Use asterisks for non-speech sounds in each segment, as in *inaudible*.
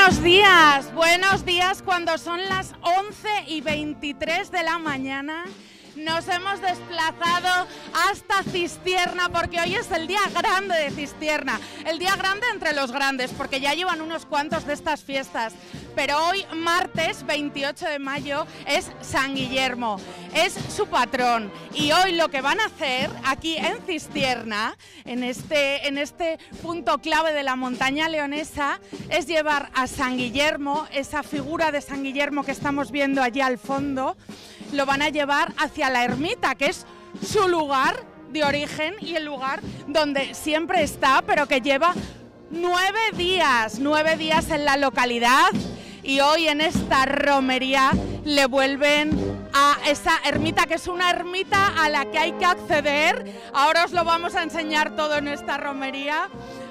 Buenos días, buenos días cuando son las 11 y 23 de la mañana. Nos hemos desplazado hasta Cistierna porque hoy es el día grande de Cistierna, el día grande entre los grandes porque ya llevan unos cuantos de estas fiestas. Pero hoy, martes 28 de mayo, es San Guillermo, es su patrón. Y hoy lo que van a hacer aquí en Cistierna, en este, en este punto clave de la montaña leonesa, es llevar a San Guillermo, esa figura de San Guillermo que estamos viendo allí al fondo, lo van a llevar hacia la ermita, que es su lugar de origen y el lugar donde siempre está, pero que lleva nueve días, nueve días en la localidad y hoy en esta romería le vuelven a esa ermita, que es una ermita a la que hay que acceder. Ahora os lo vamos a enseñar todo en esta romería,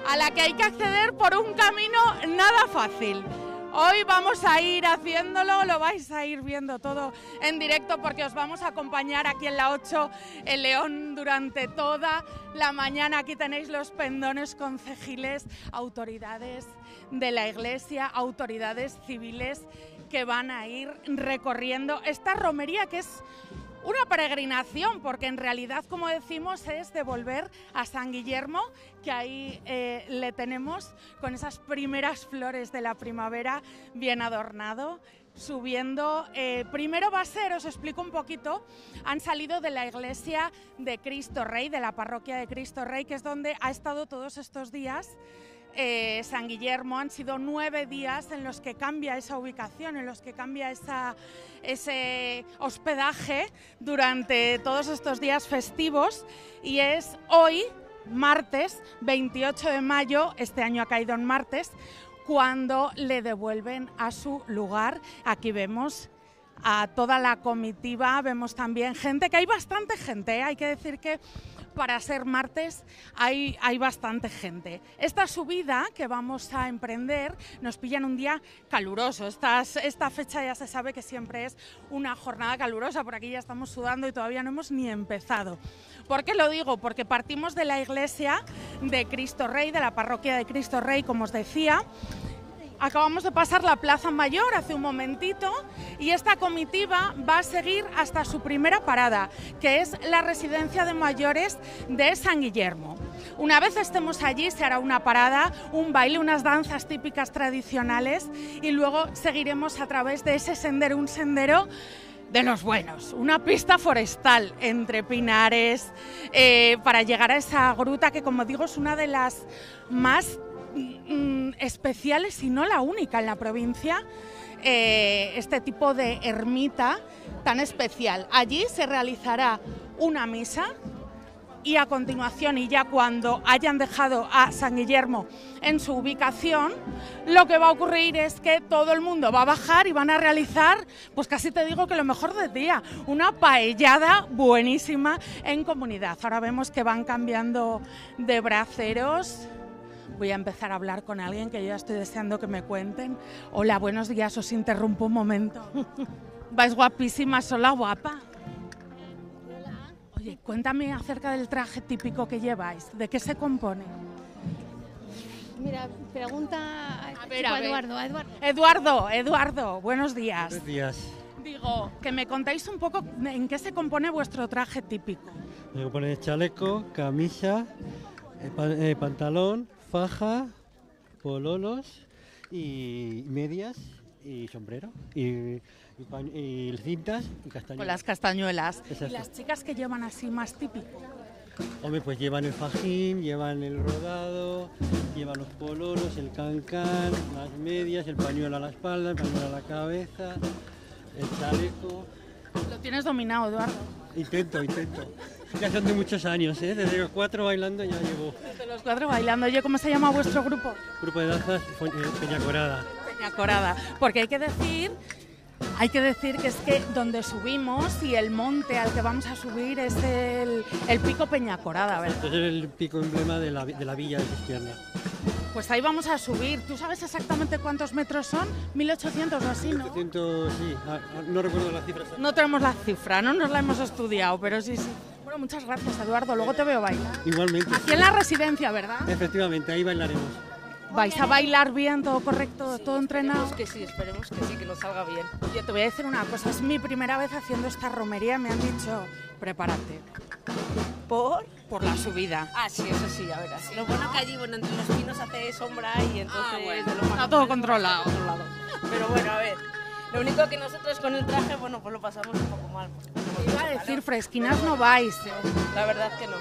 a la que hay que acceder por un camino nada fácil. Hoy vamos a ir haciéndolo, lo vais a ir viendo todo en directo porque os vamos a acompañar aquí en la 8 el León durante toda la mañana. Aquí tenéis los pendones concejiles, autoridades de la Iglesia, autoridades civiles que van a ir recorriendo esta romería que es una peregrinación, porque en realidad, como decimos, es devolver a San Guillermo, que ahí eh, le tenemos con esas primeras flores de la primavera bien adornado, subiendo. Eh, primero va a ser, os explico un poquito, han salido de la iglesia de Cristo Rey, de la parroquia de Cristo Rey, que es donde ha estado todos estos días. Eh, San Guillermo han sido nueve días en los que cambia esa ubicación, en los que cambia ese hospedaje durante todos estos días festivos y es hoy, martes 28 de mayo, este año ha caído en martes, cuando le devuelven a su lugar. Aquí vemos a toda la comitiva, vemos también gente, que hay bastante gente, ¿eh? hay que decir que para ser martes hay, hay bastante gente. Esta subida que vamos a emprender nos pilla en un día caluroso. esta fecha ya se sabe que siempre es una jornada calurosa. Por aquí ya estamos sudando y todavía no hemos ni empezado. ¿Por qué lo digo? Porque partimos de la iglesia de Cristo Rey, de la parroquia de Cristo Rey, como os decía. Acabamos de pasar la Plaza Mayor hace un momentito y esta comitiva va a seguir hasta su primera parada, que es la residencia de mayores de San Guillermo. Una vez estemos allí se hará una parada, un baile, unas danzas típicas tradicionales y luego seguiremos a través de ese sendero, un sendero de los buenos, una pista forestal entre pinares eh, para llegar a esa gruta que como digo es una de las más Mm, especiales y no la única en la provincia. Eh, este tipo de ermita tan especial. Allí se realizará una misa y a continuación, y ya cuando hayan dejado a San Guillermo en su ubicación, lo que va a ocurrir es que todo el mundo va a bajar y van a realizar, pues casi te digo que lo mejor del día, una paellada buenísima en comunidad. Ahora vemos que van cambiando de braceros voy a empezar a hablar con alguien que yo ya estoy deseando que me cuenten. Hola, buenos días, os interrumpo un momento. *laughs* Vais guapísima, sola guapa. Oye, cuéntame acerca del traje típico que lleváis, ¿de qué se compone? Mira, pregunta a, Eduardo, Eduardo. Eduardo, Eduardo, buenos días. Buenos días. Digo, que me contáis un poco en qué se compone vuestro traje típico. Se compone chaleco, camisa, eh, eh, pantalón, faja, pololos y medias y sombrero y, cintas y castañuelas. Con las castañuelas. ¿Y las chicas que llevan así más típico? Hombre, pues llevan el fajín, llevan el rodado, llevan los pololos, el cancán, las medias, el pañuelo a la espalda, el pañuelo a la cabeza, el chaleco. Lo tienes dominado, Eduardo. Intento, intento. Ya son de muchos años, ¿eh? Desde los cuatro bailando ya llevo. Desde los cuatro bailando. ¿Yo cómo se llama vuestro grupo? Grupo de danzas Peñacorada. Peñacorada. Porque hay que decir hay que decir que es que donde subimos y el monte al que vamos a subir es el, el pico Peñacorada, ¿verdad? Es el pico emblema de la, de la villa de Cristiana. Pues ahí vamos a subir. ¿Tú sabes exactamente cuántos metros son? 1800 o así, ¿no? 1800, sí. Ah, ah, no recuerdo la cifra. No tenemos la cifra, no nos la hemos estudiado, pero sí, sí. Muchas gracias, Eduardo. Luego te veo bailar. Igualmente. Aquí en la residencia, ¿verdad? Efectivamente, ahí bailaremos. ¿Vais a bailar bien, todo correcto, todo entrenado? Esperemos que sí, esperemos que sí, que nos salga bien. Yo te voy a decir una cosa, es mi primera vez haciendo esta romería, me han dicho, prepárate. ¿Por? Por la subida. Ah, sí, eso sí, a ver, así. Lo bueno que allí, bueno, entre los pinos hace sombra y entonces... Ah, bueno, de lo más está todo controlado. Pero bueno, a ver, lo único que nosotros con el traje, bueno, pues lo pasamos un poco mal. porque tenemos Iba a decir, fresquinas no vais. La verdad que no.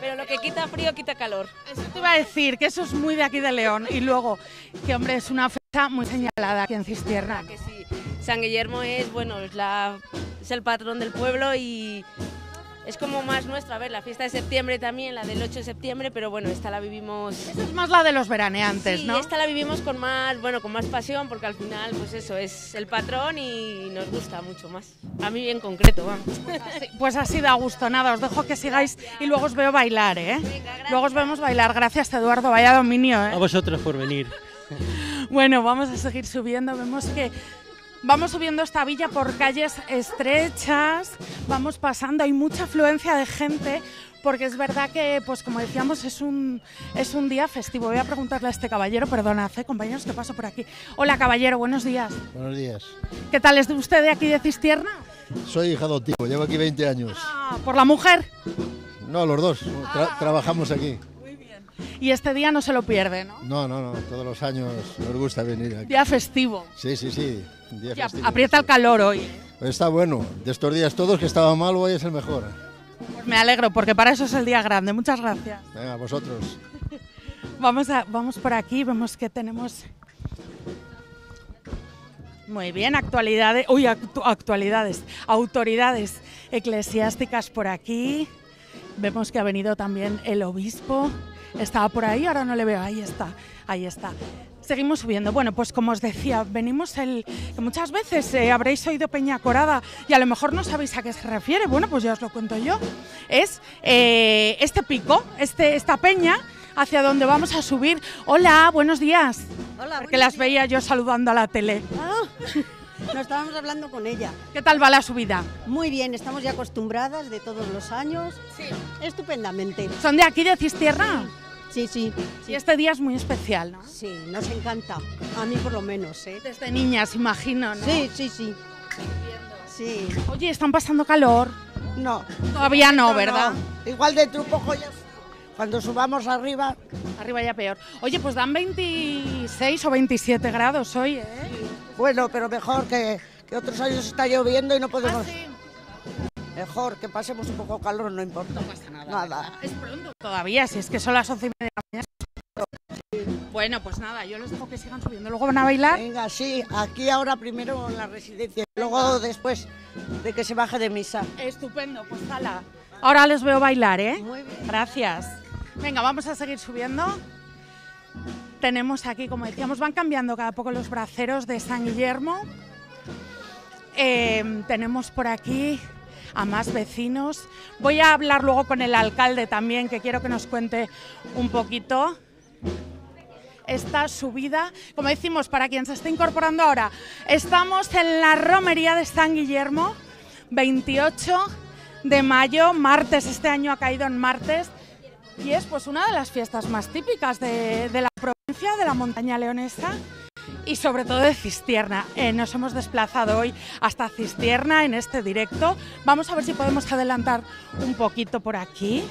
Pero lo que quita frío, quita calor. Eso te iba a decir, que eso es muy de aquí de León. Y luego, que hombre, es una fecha muy señalada aquí en Cistierna. Que sí, San Guillermo es, bueno, es, la, es el patrón del pueblo y es como más nuestra. A ver, la fiesta de septiembre también, la del 8 de septiembre, pero bueno, esta la vivimos... Esa es más la de los veraneantes, Sí, ¿no? esta la vivimos con más, bueno, con más pasión porque al final, pues eso, es el patrón y nos gusta mucho más. A mí en concreto, vamos. Sí, Pues así da gusto, nada, os dejo que sigáis y luego os veo bailar, ¿eh? Luego os vemos bailar, gracias Eduardo, vaya dominio, A ¿eh? vosotros por venir. *laughs* Bueno, vamos a seguir subiendo, vemos que vamos subiendo esta villa por calles estrechas, vamos pasando, hay mucha afluencia de gente, porque es verdad que, pues como decíamos, es un, es un día festivo. Voy a preguntarle a este caballero, perdonad, ¿eh, compañeros, que paso por aquí. Hola caballero, buenos días. Buenos días. ¿Qué tal? ¿Es de usted de aquí de Cistierna? Soy hija adoptivo, llevo aquí 20 años. Ah, ¿Por la mujer? No, los dos, tra- trabajamos aquí. Y este día no se lo pierde, ¿no? No, no, no, todos los años nos gusta venir aquí. Día festivo. Sí, sí, sí. día festivo, aprieta el calor hoy. Está bueno, de estos días todos que estaba mal, hoy es el mejor. Pues me alegro, porque para eso es el día grande. Muchas gracias. Venga, vosotros. *laughs* Vamos, a, vamos por aquí, vemos que tenemos... Muy bien, actualidades, uy, actu- actualidades, autoridades eclesiásticas por aquí. Vemos que ha venido también el obispo. Estaba por ahí, ahora no le veo, ahí está, ahí está. Seguimos subiendo. Bueno, pues como os decía, venimos el. muchas veces eh, habréis oído Peña Corada y a lo mejor no sabéis a qué se refiere. Bueno, pues ya os lo cuento yo. Es eh, este pico, este, esta peña hacia donde vamos a subir. Hola, buenos días. Hola, Porque las veía yo saludando a la tele. Ah, no estábamos hablando con ella. ¿Qué tal va la subida? Muy bien, estamos ya acostumbradas de todos los años. Sí. Estupendamente. ¿Son de aquí, de Cistierra? Sí, sí. Y este día es muy especial, ¿no? Sí, nos encanta. A mí por lo menos, ¿eh? Desde niñas, imagino, ¿no? Sí, sí, sí. Sí. Oye, están pasando calor. No. Todavía no, ¿verdad? Igual dentro un poco ya. Cuando subamos arriba, Arriba ya peor. Oye, pues dan 26 o 27 grados hoy, ¿eh? Bueno, pero mejor que, que otros años está lloviendo y no podemos. Ah, sí. Mejor que pasemos un poco calor, no importa. No pasa nada. Nada. Es pronto todavía, si es que son las 11 y media de la mañana. Bueno, pues nada, yo les dejo que sigan subiendo. Luego van a bailar. Venga, sí, aquí ahora primero en la residencia, luego después de que se baje de misa. Estupendo, pues hala. Ahora les veo bailar, ¿eh? Muy bien. Gracias. Venga, vamos a seguir subiendo. Tenemos aquí, como decíamos, van cambiando cada poco los braceros de San Guillermo. Eh, tenemos por aquí a más vecinos. Voy a hablar luego con el alcalde también, que quiero que nos cuente un poquito esta subida. Como decimos, para quien se está incorporando ahora, estamos en la romería de San Guillermo, 28 de mayo, martes, este año ha caído en martes, y es pues una de las fiestas más típicas de, de la provincia, de la montaña leonesa. Y sobre todo de Cistierna. Eh, nos hemos desplazado hoy hasta Cistierna en este directo. Vamos a ver si podemos adelantar un poquito por aquí.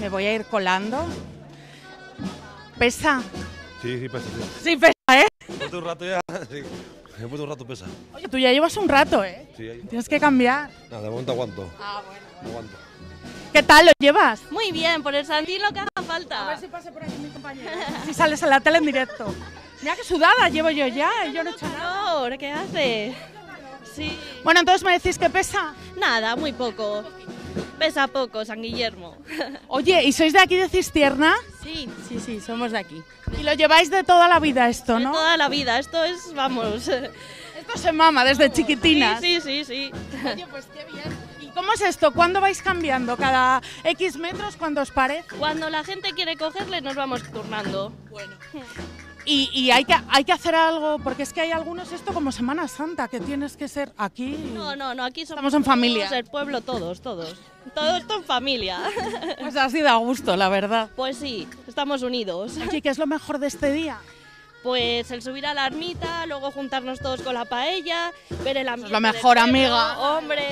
Me voy a ir colando. Pesa. Sí, sí, pesa, sí. Sí, pesa, ¿eh? Después de un rato ya, *laughs* sí. Después de un rato pesa. Oye, tú ya llevas un rato, ¿eh? Sí, ahí. Tienes que cambiar. Nada, de momento aguanto. Ah, bueno. Aguanto. ¿Qué tal lo llevas? Muy bien, por el Santín lo que haga falta. si pase por aquí mi compañero. *laughs* Si sales en la tele en directo. Mira qué sudada llevo yo ya, y yo no he hecho nada. calor, ¿qué hace? Sí. Bueno, entonces me decís que pesa. Nada, muy poco. Pesa poco, San Guillermo. *laughs* Oye, ¿y sois de aquí de Cistierna? Sí, sí, sí, somos de aquí. Y lo lleváis de toda la vida esto, De ¿no? toda la vida, esto es, vamos. Esto se mama desde *laughs* chiquitinas. Sí, sí, sí, sí. Oye, pues qué bien. ¿Y cómo es esto? ¿Cuándo vais cambiando? ¿Cada X metros cuando os parece? Cuando la gente quiere cogerle, nos vamos turnando. Bueno. Y, y, hay, que, hay que hacer algo, porque es que hay algunos, esto como Semana Santa, que tienes que ser aquí. No, no, no, aquí estamos en familia. el pueblo todos, todos. Todo esto en familia. *laughs* Pues ha sido a gusto, la verdad. Pues sí, estamos unidos. Oye, ¿qué es lo mejor de este día? Pues el subir a la ermita, luego juntarnos todos con la paella, ver el ambiente. Es lo mejor, amiga. Hombre,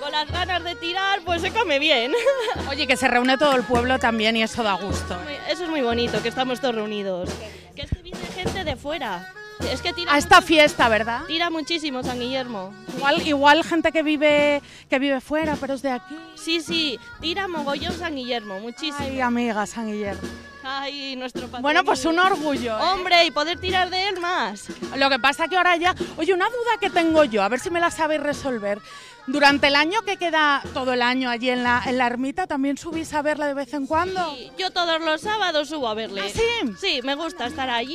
con las ganas de tirar, pues se come bien. *laughs* Oye, que se reúne todo el pueblo también y eso da gusto. Eso es muy bonito, que estamos todos reunidos. Que es que viene gente de fuera. Es que tira a esta fiesta, ¿verdad? Tira muchísimo San Guillermo. Igual, igual gente que vive que vive fuera, pero es de aquí. Sí, sí, tira mogollón San Guillermo, muchísimo. Ay, amiga, San Guillermo. Ay, nuestro patrón. Bueno, pues un orgullo. ¿eh? Hombre, y poder tirar de él más. Lo que pasa que ahora ya. Oye, una duda que tengo yo, a ver si me la sabéis resolver. Durante el año que queda todo el año allí en la, en la ermita, ¿también subís a verla de vez en cuando? Sí, yo todos los sábados subo a verle. ¿Ah, sí? Sí, me gusta estar allí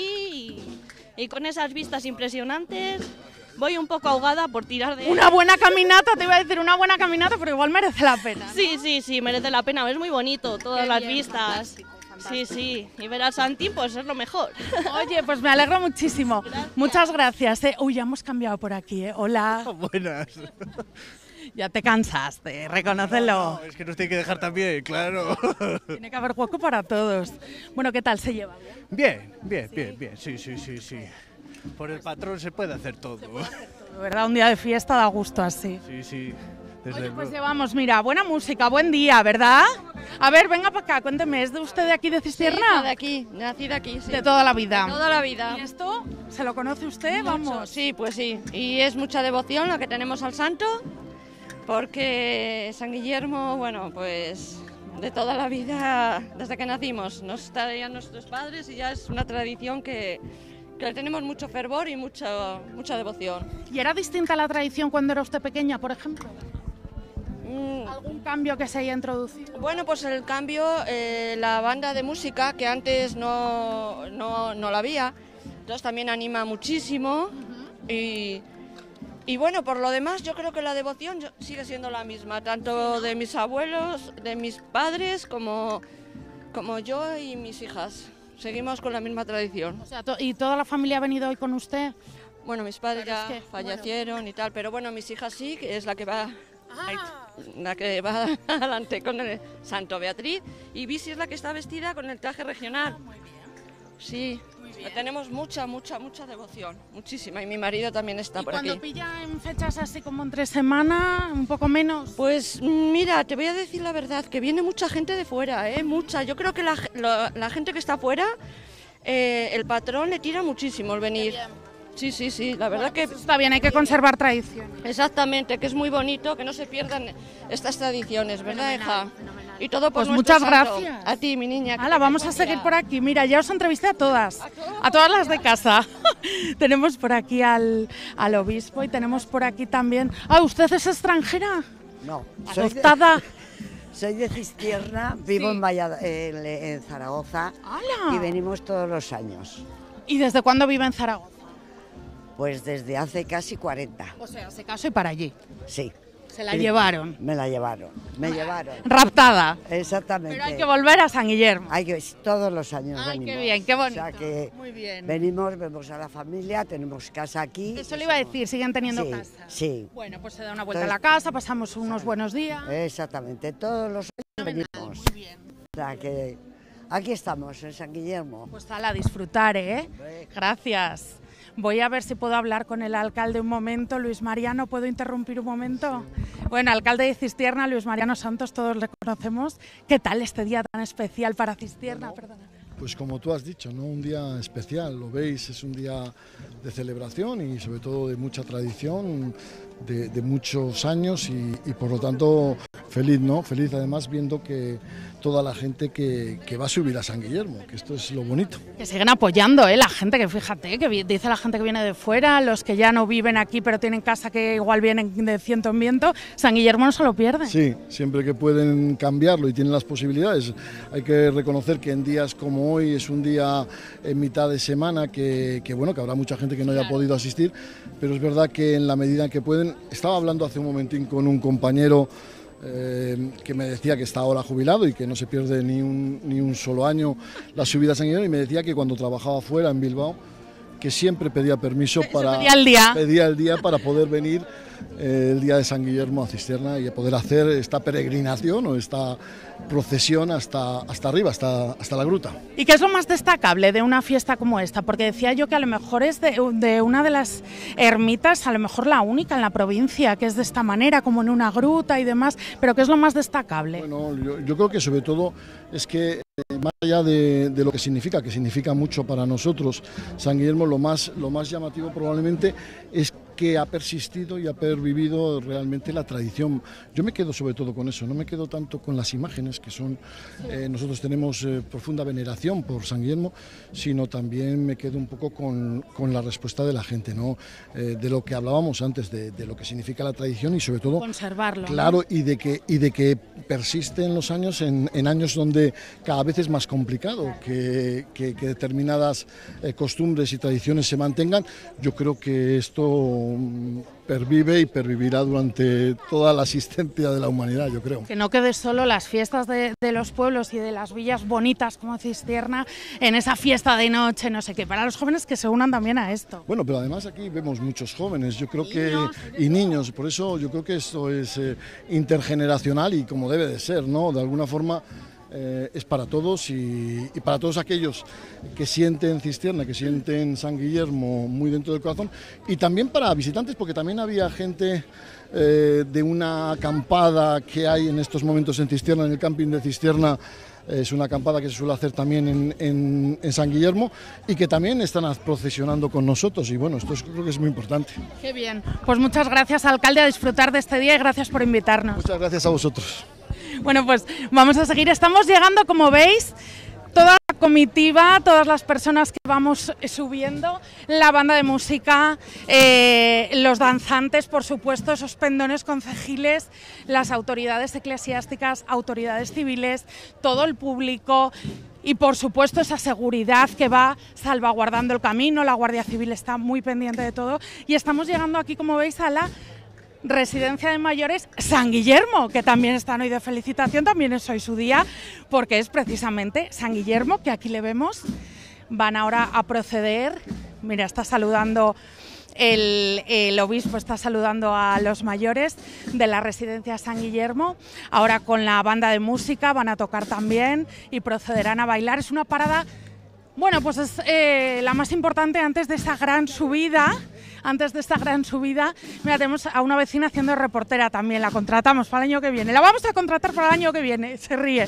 y, y con esas vistas impresionantes. Voy un poco ahogada por tirar de... Una buena caminata, te iba a decir una buena caminata, pero igual merece la pena. ¿no? Sí, sí, sí, merece la pena. Es muy bonito, todas Qué las bien, vistas. fantástico, fantástico. Sí, sí. Y ver a Santi, pues es lo mejor. *laughs* Oye, pues me alegro muchísimo. Muchas gracias. ¿eh? Uy, ya hemos cambiado por aquí, ¿eh? Hola. *laughs* Buenas. *laughs* Ya te cansaste, reconócelo. No, es que nos tiene que dejar también, claro. Tiene que haber hueco para todos. Bueno, ¿qué tal se lleva? Bien, bien, bien, bien. Sí, sí, sí, sí. Por el patrón se puede hacer todo. De verdad, un día de fiesta da gusto así. Sí, sí. Desde Oye, pues llevamos, mira, buena música, buen día, ¿verdad? A ver, venga para acá, cuénteme, ¿es de usted de aquí de Cistierna? de aquí, nacida aquí, sí. De toda la vida. De toda la vida. ¿Y esto se lo conoce usted? Vamos. Sí, pues sí. Y es mucha devoción la que tenemos al santo, porque San Guillermo, bueno, pues de toda la vida, desde que nacimos, nos traían nuestros padres y ya es una tradición que, que le tenemos mucho fervor y mucha, mucha devoción. ¿Y era distinta la tradición cuando era usted pequeña, por ejemplo? Mm, ¿Algún cambio que se haya introducido? Bueno, pues el cambio, eh, la banda de música, que antes no, no, no la había, entonces también anima muchísimo. y, y bueno, por lo demás, yo creo que la devoción sigue siendo la misma, tanto de mis abuelos, de mis padres, como, como yo y mis hijas. Seguimos con la misma tradición. O sea, to- ¿y toda la familia ha venido hoy con usted? Bueno, mis padres Pero es ya que, fallecieron y tal, pero bueno, mis hijas sí, que es la que va Ah. La que va *laughs* adelante con el Santo Beatriz y Bisi es la que está vestida con el traje regional. Sí, tenemos mucha, mucha, mucha devoción, muchísima. Y mi marido también está ¿Y por cuando aquí. pilla en fechas así como entre semana, un poco menos? Pues mira, te voy a decir la verdad, que viene mucha gente de fuera, ¿eh? Mucha. Yo creo que la- la gente que está fuera, eh, el patrón le tira muchísimo el venir. Sí, sí, sí, la verdad que... Está bien, hay que conservar tradición. Exactamente, que es muy bonito, que no se pierdan estas tradiciones, ¿verdad, hija? Y todo por Pues muchas santo. gracias. A ti, mi niña. Hala, vamos a seguir por aquí. Mira, ya os entrevisté a todas, a todas las de casa. *laughs* tenemos por aquí al, al obispo y tenemos por aquí también. Ah, ¿usted es extranjera? No, Adoptada. soy de *laughs* Cistierna, vivo Sí. en, Vallada- en, en Zaragoza ¡Hala! y venimos todos los años. ¿Y desde cuándo vive en Zaragoza? Pues desde hace casi 40, O sea, se casó y para allí. sí. Se la Sí, llevaron. Me la llevaron, me llevaron. Raptada. Exactamente. Pero hay que volver a San Guillermo. Hay que- todos los años Ay, venimos. qué bien, qué bonito. O sea que Muy bien. venimos, vemos a la familia, tenemos casa aquí. Eso le iba a decir, siguen teniendo Sí, casa. sí. Bueno, pues se da una vuelta a la casa, pasamos unos buenos días. Exactamente, todos los años venimos. Muy bien. O sea que aquí estamos, en San Guillermo. Pues a disfrutar, ¿eh? Gracias. Voy a ver si puedo hablar con el alcalde un momento. Luis Mariano, ¿puedo interrumpir un momento? Bueno, alcalde de Cistierna, Luis Mariano Santos, todos le conocemos. ¿Qué tal este día tan especial para Cistierna? Perdona. Pues como tú has dicho, ¿no? un día especial, lo veis, es un día de celebración y sobre todo de mucha tradición, de, de muchos años y, y por lo tanto feliz, ¿no? Feliz además viendo que toda la gente que, que va a subir a San Guillermo, que esto es lo bonito. Que siguen apoyando, ¿eh? La gente que fíjate, que dice la gente que viene de fuera, los que ya no viven aquí pero tienen casa que igual vienen de ciento en viento, San Guillermo no se lo pierde. Sí, siempre que pueden cambiarlo y tienen las posibilidades, hay que reconocer que en días como hoy es un día en mitad de semana que, que, bueno, que habrá mucha gente que no haya podido asistir, pero es verdad que en la medida en que pueden, estaba hablando hace un momentín con un compañero eh, que me decía que está ahora jubilado y que no se pierde ni un, ni un solo año la subida a San Guillermo y me decía que cuando trabajaba fuera en Bilbao que siempre pedía permiso para pedía el día. pedía el día para poder venir eh, el día de San Guillermo a Cisterna y poder hacer esta peregrinación o esta procesión hasta, hasta arriba, hasta, hasta la gruta. ¿Y qué es lo más destacable de una fiesta como esta? Porque decía yo que a lo mejor es de, de, una de las ermitas, a lo mejor la única en la provincia, que es de esta manera, como en una gruta y demás, pero ¿qué es lo más destacable? Bueno, yo, yo creo que sobre todo es que más allá de, de, lo que significa, que significa mucho para nosotros, San Guillermo, lo más, lo más llamativo probablemente es que ha persistido y ha pervivido realmente la tradición. Yo me quedo sobre todo con eso, no me quedo tanto con las imágenes, que son, eh, nosotros tenemos eh, profunda veneración por San Guillermo, sino también me quedo un poco con, con la respuesta de la gente, ¿no? Eh, de lo que hablábamos antes, de, de, lo que significa la tradición y sobre todo... Conservarlo. Claro, ¿no? y, de que, y de que persiste en los años, en, en años donde cada vez es más complicado que, que, que determinadas costumbres y tradiciones se mantengan. Yo creo que esto pervive y pervivirá durante toda la existencia de la humanidad, yo creo. Que no quede solo las fiestas de, de, los pueblos y de las villas bonitas como Cistierna en esa fiesta de noche, no sé qué, para los jóvenes que se unan también a esto. Bueno, pero además aquí vemos muchos jóvenes, yo creo que y niños, por eso yo creo que esto es eh, intergeneracional y como debe de ser, ¿no? De alguna forma eh, es para todos y, y, para todos aquellos que sienten Cisterna, que sienten San Guillermo muy dentro del corazón y también para visitantes porque también había gente eh, de una acampada que hay en estos momentos en Cisterna, en el camping de Cisterna. Es una acampada que se suele hacer también en, en, en, San Guillermo y que también están procesionando con nosotros. Y bueno, esto es, creo que es muy importante. Qué bien. Pues muchas gracias, alcalde, a disfrutar de este día y gracias por invitarnos. Muchas gracias a vosotros. Bueno, pues vamos a seguir. Estamos llegando, como veis, toda la comitiva, todas las personas que vamos subiendo, la banda de música, eh, los danzantes, por supuesto, esos pendones concejiles, las autoridades eclesiásticas, autoridades civiles, todo el público y por supuesto esa seguridad que va salvaguardando el camino, la Guardia Civil está muy pendiente de todo y estamos llegando aquí, como veis, a la Residencia de Mayores San Guillermo, que también están hoy de felicitación, también es hoy su día, porque es precisamente San Guillermo, que aquí le vemos. Van ahora a proceder, mira, está saludando el, obispo está saludando a los mayores de la residencia San Guillermo. Ahora con la banda de música van a tocar también y procederán a bailar. Es una parada, bueno, pues es eh, la más importante antes de esa gran subida antes de esta gran subida. Mira, tenemos a una vecina haciendo reportera también, la contratamos para el año que viene. La vamos a contratar para el año que viene, se ríe.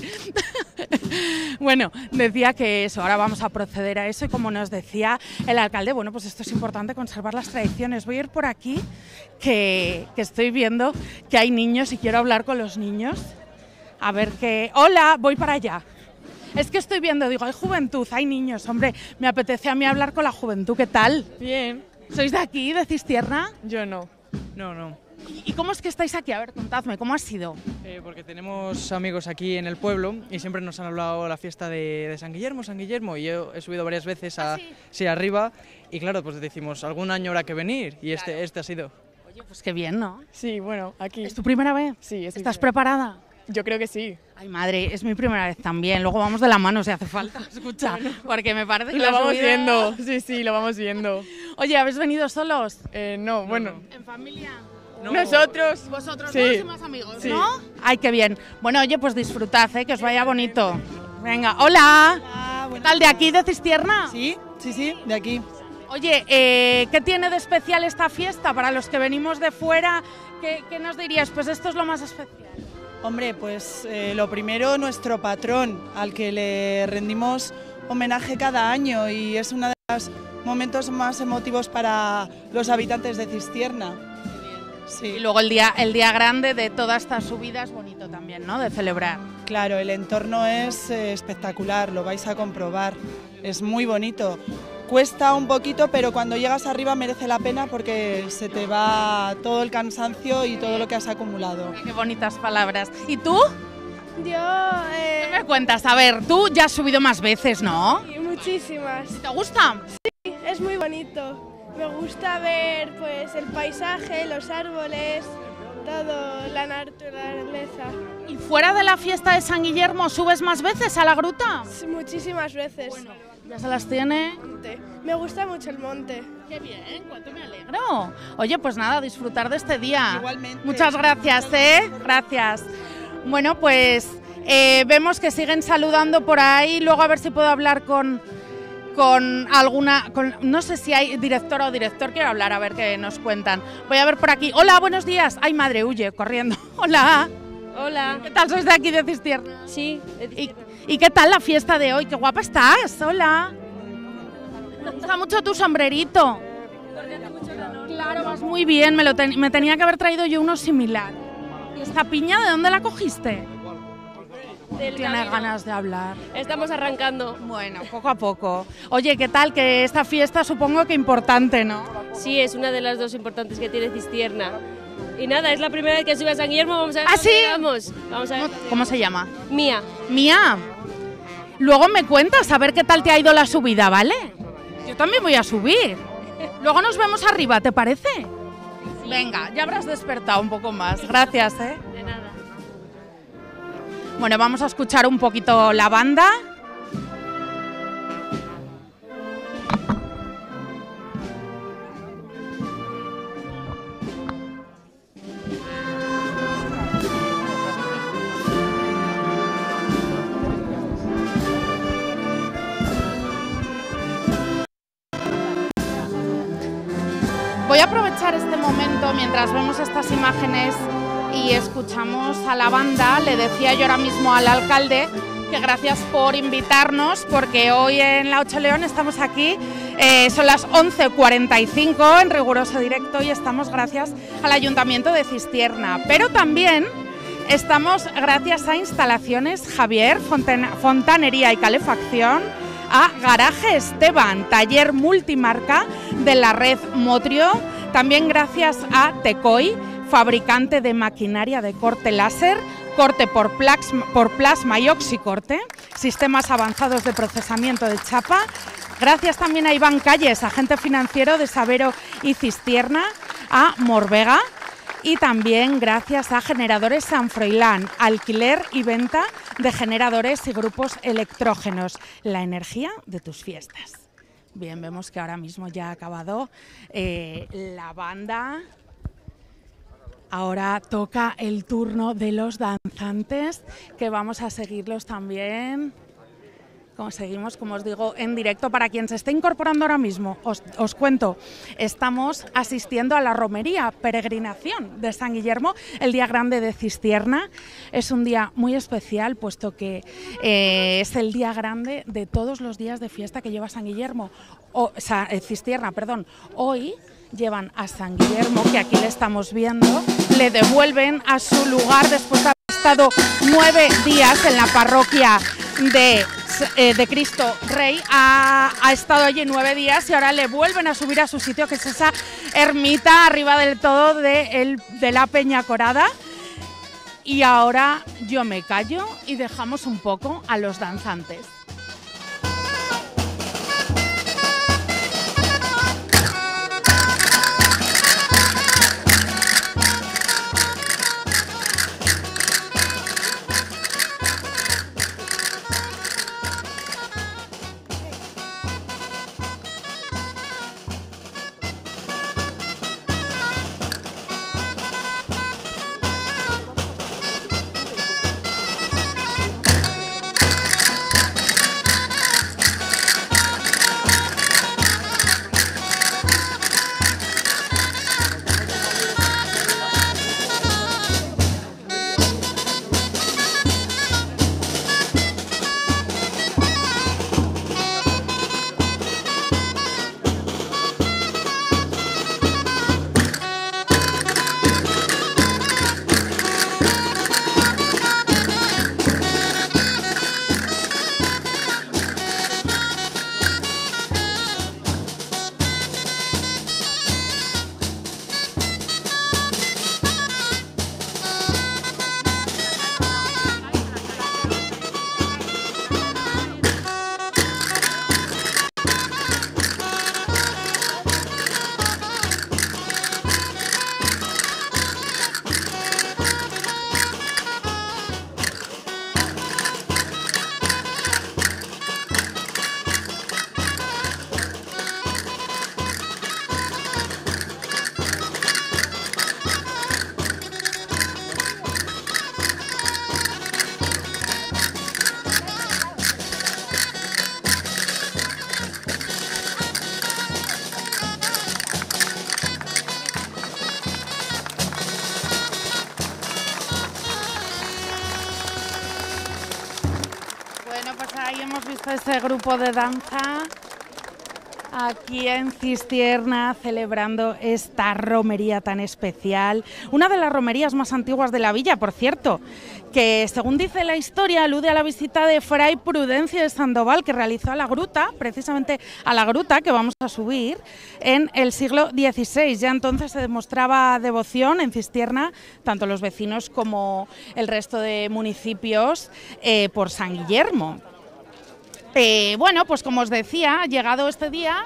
*laughs* bueno, decía que eso, ahora vamos a proceder a eso y como nos decía el alcalde, bueno, pues esto es importante, conservar las tradiciones. Voy a ir por aquí, que, que estoy viendo que hay niños y quiero hablar con los niños. A ver qué... Hola, voy para allá. Es que estoy viendo, digo, hay juventud, hay niños, hombre, me apetece a mí hablar con la juventud, ¿qué tal? Bien. ¿Sois de aquí, de Cistierna? Yo no, no, no. ¿Y cómo es que estáis aquí? A ver, contadme, ¿cómo ha sido? Eh, porque tenemos amigos aquí en el pueblo y siempre nos han hablado de la fiesta de, de, San Guillermo, San Guillermo, y yo he subido varias veces a, ¿Ah, sí? sí, arriba y claro, pues decimos, algún año habrá que venir y este, Claro. este ha sido. Oye, pues qué bien, ¿no? Sí, bueno, aquí. ¿Es tu primera vez? Sí, es ¿Estás primera. preparada? Yo creo que sí. Ay, madre, es mi primera vez también. Luego vamos de la mano si hace falta. *laughs* Escucha, porque me parece que Lo vamos subida- viendo, *laughs* sí, sí, lo vamos viendo. Oye, ¿habéis venido solos? Eh, no, bueno. ¿En familia? Nosotros. Vosotros Sí. dos y más amigos, Sí. ¿no? Ay, qué bien. Bueno, oye, pues disfrutad, ¿eh? que os vaya bonito. Venga, hola. ¿Qué tal de aquí, de Cistierna? Sí, sí, sí, de aquí. Oye, eh, ¿qué tiene de especial esta fiesta para los que venimos de fuera? ¿Qué, qué nos dirías? Pues esto es lo más especial. Hombre, pues eh, lo primero, nuestro patrón, al que le rendimos homenaje cada año y es uno de los momentos más emotivos para los habitantes de Cistierna. Sí. Y luego el día, el día grande de toda esta subida es bonito también, ¿no? De celebrar. Claro, el entorno es eh, espectacular, lo vais a comprobar. Es muy bonito. Cuesta un poquito, pero cuando llegas arriba merece la pena porque se te va todo el cansancio y todo lo que has acumulado. Qué bonitas palabras. ¿Y tú? Yo, eh, ¿Qué me cuentas? A ver, tú ya has subido más veces, ¿no? y muchísimas. ¿Te gusta? Sí, es muy bonito. Me gusta ver pues el paisaje, los árboles, todo, la naturaleza. ¿Y fuera de la fiesta de San Guillermo subes más veces a la gruta? Sí, Muchísimas veces. Ya se las tiene. Me gusta mucho el monte. Qué bien, cuánto me alegro. Oye, pues nada, disfrutar de este día. Igualmente. Muchas gracias, ¿eh? Gracias. Bueno, pues eh, vemos que siguen saludando por ahí. Luego a ver si puedo hablar con, con alguna. Con, no sé si hay director o director. Quiero hablar a ver qué nos cuentan. Voy a ver por aquí. Hola, buenos días. Ay, madre, huye, corriendo. *laughs* Hola. Hola. ¿Qué tal? ¿Sois de aquí de Cistierna? Sí, de ¿Y, ¿Y qué tal la fiesta de hoy? ¡Qué guapa estás! Hola. Me gusta mucho tu sombrerito. Claro, vas muy bien. Me, lo ten- me tenía que haber traído yo uno similar. ¿Y esta piña de dónde la cogiste? Del Tiene camino. ganas de hablar. Estamos arrancando. Bueno, poco a poco. Oye, ¿qué tal? Que esta fiesta supongo que importante, ¿no? Sí, es una de las dos importantes que tiene Cistierna. Y nada, es la primera vez que sube a San Guillermo, vamos a ver ¿Ah, cómo sí? llegamos. Vamos a ver. ¿Cómo se llama? Mía. Mía. Luego me cuentas a ver qué tal te ha ido la subida, ¿vale? Yo también voy a subir. Luego nos vemos arriba, ¿te parece? Venga, ya habrás despertado un poco más. Gracias, ¿eh? De nada. Bueno, vamos a escuchar un poquito la banda. A la banda. Le decía yo ahora mismo al alcalde que gracias por invitarnos porque hoy en La Ocho León estamos aquí. eh, son las 11.45 en riguroso directo y estamos gracias al Ayuntamiento de Cistierna. Pero también estamos gracias a Instalaciones Javier, Fontanería y Calefacción a Garaje Esteban, taller multimarca de la red Motrio. También gracias a Tecoy, fabricante de maquinaria de corte láser, corte por, plasma y oxicorte, sistemas avanzados de procesamiento de chapa. Gracias también a Iván Calles, agente financiero de Sabero y Cistierna, a Morvega, y también gracias a Generadores San Froilán, alquiler y venta de generadores y grupos electrógenos, la energía de tus fiestas. Bien, vemos que ahora mismo ya ha acabado eh, la banda. Ahora toca el turno de los danzantes, que vamos a seguirlos también. Como seguimos, como os digo, en directo. Para quien se esté incorporando ahora mismo, os, os cuento, estamos asistiendo a la romería, peregrinación de San Guillermo, el día grande de Cistierna. Es un día muy especial, puesto que eh, es el día grande de todos los días de fiesta que lleva San Guillermo, o, Sa- eh, Cistierna, perdón. Hoy llevan a San Guillermo, que aquí le estamos viendo, le devuelven a su lugar después de haber estado nueve días en la parroquia de, eh, de Cristo Rey. Ha, ha estado allí nueve días y ahora le vuelven a subir a su sitio, que es esa ermita arriba del todo de, el- de la Peña Corada. Y ahora yo me callo y dejamos un poco a los danzantes. Grupo de danza aquí en Cistierna celebrando esta romería tan especial, una de las romerías más antiguas de la villa, por cierto, que según dice la historia alude a la visita de Fray Prudencio de Sandoval que realizó a la gruta, precisamente a la gruta que vamos a subir en el siglo XVI. Ya entonces se demostraba devoción en Cistierna, tanto los vecinos como el resto de municipios, eh, por San Guillermo. Bueno, pues como os decía, llegado este día,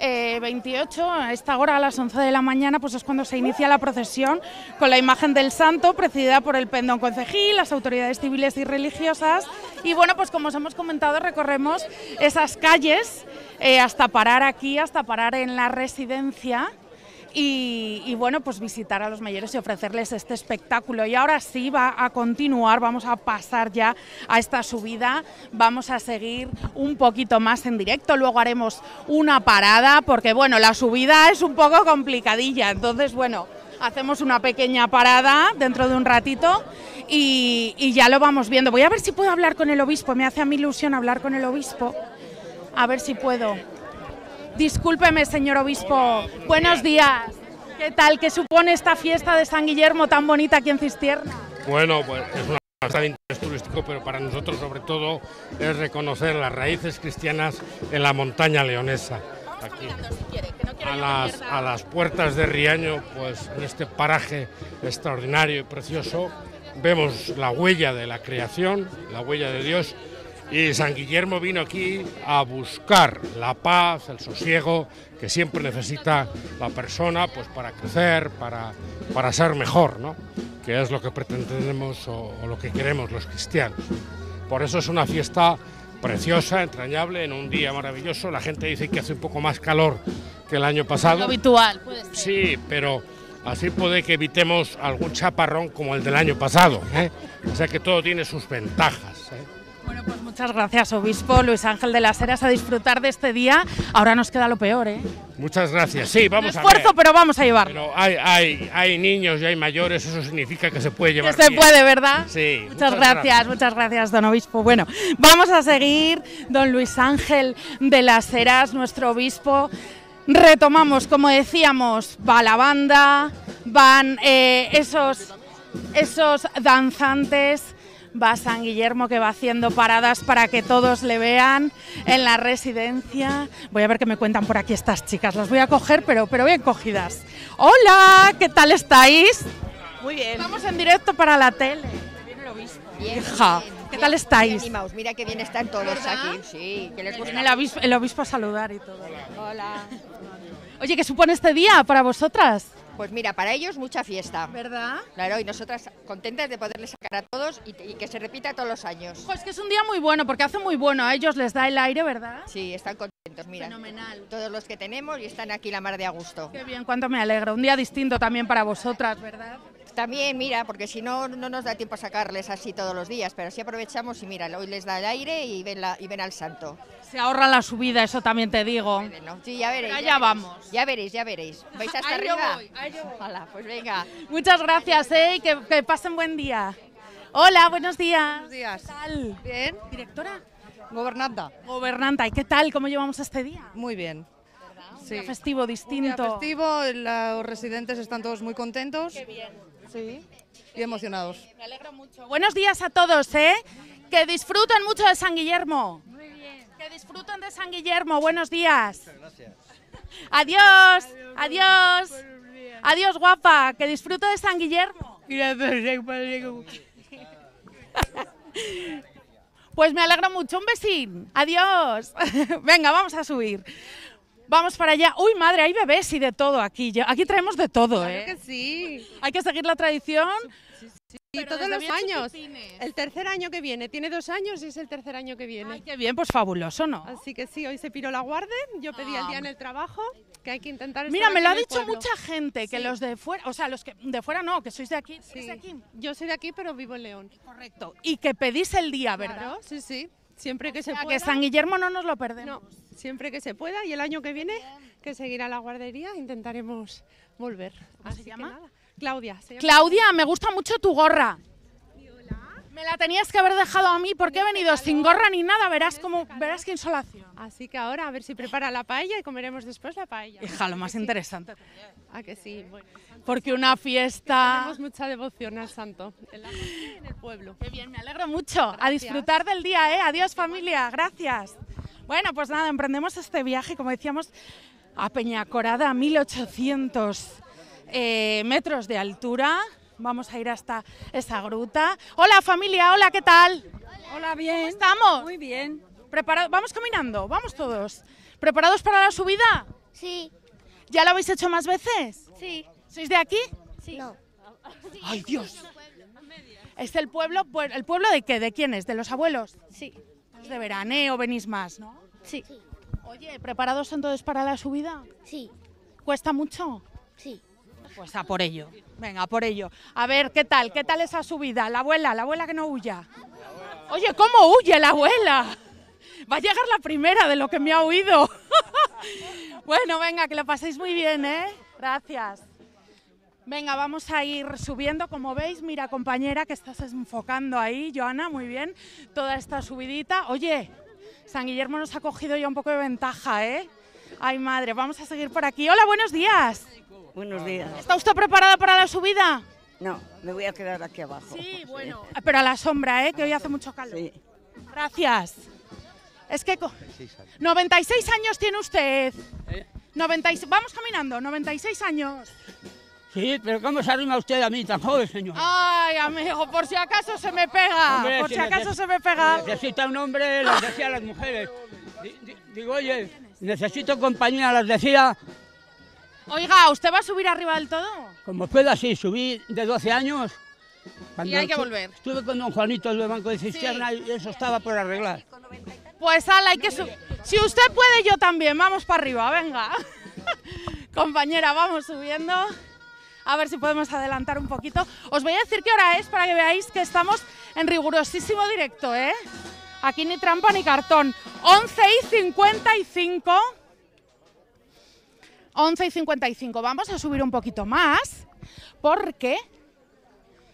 28, eh, a esta hora, a las 11 de la mañana, pues es cuando se inicia la procesión con la imagen del santo, precedida por el pendón concejil, las autoridades civiles y religiosas. Y bueno, pues como os hemos comentado, recorremos esas calles eh, hasta parar aquí, hasta parar en la residencia y, bueno, pues visitar a los mayores y ofrecerles este espectáculo. Y ahora sí va a continuar, vamos a pasar ya a esta subida, vamos a seguir un poquito más en directo, luego haremos una parada porque bueno, la subida es un poco complicadilla, entonces bueno, hacemos una pequeña parada dentro de un ratito y, ya lo vamos viendo. Voy a ver si puedo hablar con el obispo, me hace a mí ilusión hablar con el obispo, a ver si puedo. Discúlpeme, señor obispo. Buenos días. ¿Qué tal? ¿Qué supone esta fiesta de San Guillermo tan bonita aquí en Cistierna? Bueno, pues es una bastante interés turístico, pero para nosotros sobre todo es reconocer las raíces cristianas en la montaña leonesa. Aquí. A las, a las puertas de Riaño, pues en este paraje extraordinario y precioso, vemos la huella de la creación, la huella de Dios y San Guillermo vino aquí a buscar la paz, el sosiego que siempre necesita la persona pues para crecer, para, para ser mejor, ¿no? que es lo que pretendemos o, lo que queremos los cristianos. Por eso es una fiesta preciosa, entrañable, en un día maravilloso. La gente dice que hace un poco más calor que el año pasado. Lo habitual, puede ser. Sí, pero así puede que evitemos algún chaparrón como el del año pasado. ¿eh? O sea que todo tiene sus ventajas. ¿eh? Bueno, pues muchas gracias, obispo Luis Ángel de las Heras, a disfrutar de este día. Ahora nos queda lo peor, ¿eh? Muchas gracias. Sí, vamos a esfuerzo, pero vamos a llevarlo. Pero hay, hay, hay, niños y hay mayores, eso significa que se puede llevar. Que se puede, ¿verdad? Sí. Muchas, gracias, muchas gracias, don obispo. Bueno, vamos a seguir, don Luis Ángel de las Heras, nuestro obispo. Retomamos, como decíamos, va la banda, van eh, esos, esos danzantes va San Guillermo que va haciendo paradas para que todos le vean en la residencia. Voy a ver qué me cuentan por aquí estas chicas. Las voy a coger, pero, pero bien cogidas. Hola, ¿qué tal estáis? Muy bien. Estamos en directo para la tele. Bien lo Hija, ¿qué tal estáis? Mira qué bien están todos aquí. Sí, que les gusta. El obispo, el obispo a saludar y todo. Hola. Oye, ¿qué supone este día para vosotras? Pues mira, para ellos mucha fiesta. ¿Verdad? Claro, y nosotras contentas de poderles sacar a todos y, que se repita todos los años. Pues que es un día muy bueno, porque hace muy bueno, a ellos les da el aire, ¿verdad? Sí, están contentos, mira. Fenomenal. Todos los que tenemos y están aquí la mar de a gusto. Qué bien, cuánto me alegro. Un día distinto también para vosotras, ¿verdad? También, mira, porque si no, no nos da tiempo a sacarles así todos los días, pero si aprovechamos y mira, hoy les da el aire y ven, la, y ven al santo. Se ahorra la subida, eso también te digo. Sí, ya veréis. ya, vamos. Ya veréis, ya veréis. ¿Vais hasta ahí arriba? Yo voy, ahí yo voy. pues venga. Muchas gracias, ¿eh? Y que, que, pasen buen día. Hola, buenos días. Buenos días. ¿Qué tal? Bien. ¿Directora? Gobernanta. Gobernanta. ¿Y qué tal? ¿Cómo llevamos este día? Muy bien. Sí. Un festivo distinto. Un festivo, los residentes están todos muy contentos. Qué bien. Sí y emocionados. Me alegro mucho. Buenos días a todos, ¿eh? Que disfruten mucho de San Guillermo. Muy bien. Que disfruten de San Guillermo. Buenos días. Muchas gracias. Adiós. Adiós. Adiós, guapa. Que disfrute de San Guillermo. Pues me alegro mucho. Un besín. Adiós. *laughs* Venga, vamos a subir. Vamos para allá. Uy, madre, hay bebés y de todo aquí. Aquí traemos de todo, ¿eh? Claro que sí. Hay que seguir la tradición. Sí, sí, todos los años. El tercer año que viene. Tiene dos años y es el tercer año que viene. Ay, qué bien, pues fabuloso, ¿no? Así que sí, hoy se piró la guardia. Yo pedí el día en el trabajo que hay que intentar Mira, me lo ha dicho mucha gente, que los de fuera, o sea, los que de fuera no, que sois de aquí. Sí. de aquí? Yo soy de aquí, pero vivo en León. Correcto. Y que pedís el día, ¿verdad? Claro, sí, sí. Siempre que o se pueda. que San Guillermo no nos lo perdemos. No, siempre que se pueda y el año que viene, que seguirá la guardería, intentaremos volver. ¿Cómo se llama? Claudia. Se llama Claudia, me gusta mucho tu gorra. Me la tenías que haber dejado a mí porque he venido sin gorra ni nada, verás como verás qué insolación. Así que ahora a ver si prepara la paella y comeremos después la paella. Hija, lo más interesante. Ah, que sí. Bueno, Porque una fiesta... tenemos mucha devoción al santo en la en el pueblo. Qué bien, me alegro mucho. A disfrutar del día, ¿eh? Adiós familia, gracias. Bueno, pues nada, emprendemos este viaje, como decíamos, a Peñacorada, 1800 eh, metros de altura. Vamos a ir hasta esa gruta. Hola familia, hola, ¿qué tal? Hola, bien. ¿Cómo estamos? Muy bien. Preparados, vamos caminando, vamos todos. ¿Preparados para la subida? Sí. ¿Ya lo habéis hecho más veces? Sí. ¿Sois de aquí? Sí. No. ¡Ay, Dios! ¿Es el pueblo? ¿El pueblo de qué? ¿De quién es? ¿De los abuelos? Sí. Es de veraneo, venís más, ¿no? Sí. Oye, ¿preparados entonces para la subida? Sí. ¿Cuesta mucho? Sí. Pues a por ello. Venga, por ello. A ver, ¿qué tal? ¿Qué tal esa subida? La abuela, la abuela que no huya. Oye, ¿cómo huye la abuela? Va a llegar la primera de lo que me ha oído. *laughs* bueno, venga, que lo paséis muy bien, ¿eh? Gracias. Venga, vamos a ir subiendo, como veis, mira compañera que estás enfocando ahí, Joana, muy bien, toda esta subidita. Oye, San Guillermo nos ha cogido ya un poco de ventaja, ¿eh? Ay, madre, vamos a seguir por aquí. Hola, buenos días. Buenos días. ¿Está usted preparada para la subida? No, me voy a quedar aquí abajo. Sí, bueno. Pero a la sombra, ¿eh? Que hoy hace mucho calor. Sí. Gracias. Es que... co- 96 años tiene usted. 96 Vamos caminando, 96 años. Sí, pero ¿cómo se arrima usted a mí tan joven, señor? Ay, amigo, por si acaso se me pega. Hombre, por si acaso se me pega. Necesita un hombre, les decía a las mujeres. Di- di- Digo, oye, necesito compañía, les decía, Oiga, ¿usted va a subir arriba del todo? como pueda, sí, subí de 12 años. Cuando Y hay que volver. Estuve con don Juanito del Banco de Cisterna y eso estaba por arreglar. Pues ala, hay que subir. Si usted puede, yo también. Vamos para arriba, venga. *laughs* Compañera, vamos subiendo. A ver si podemos adelantar un poquito. Os voy a decir qué hora es para que veáis que estamos en rigurosísimo directo, ¿eh? Aquí ni trampa ni cartón. 11 y 55. 11 y 55. Vamos a subir un poquito más porque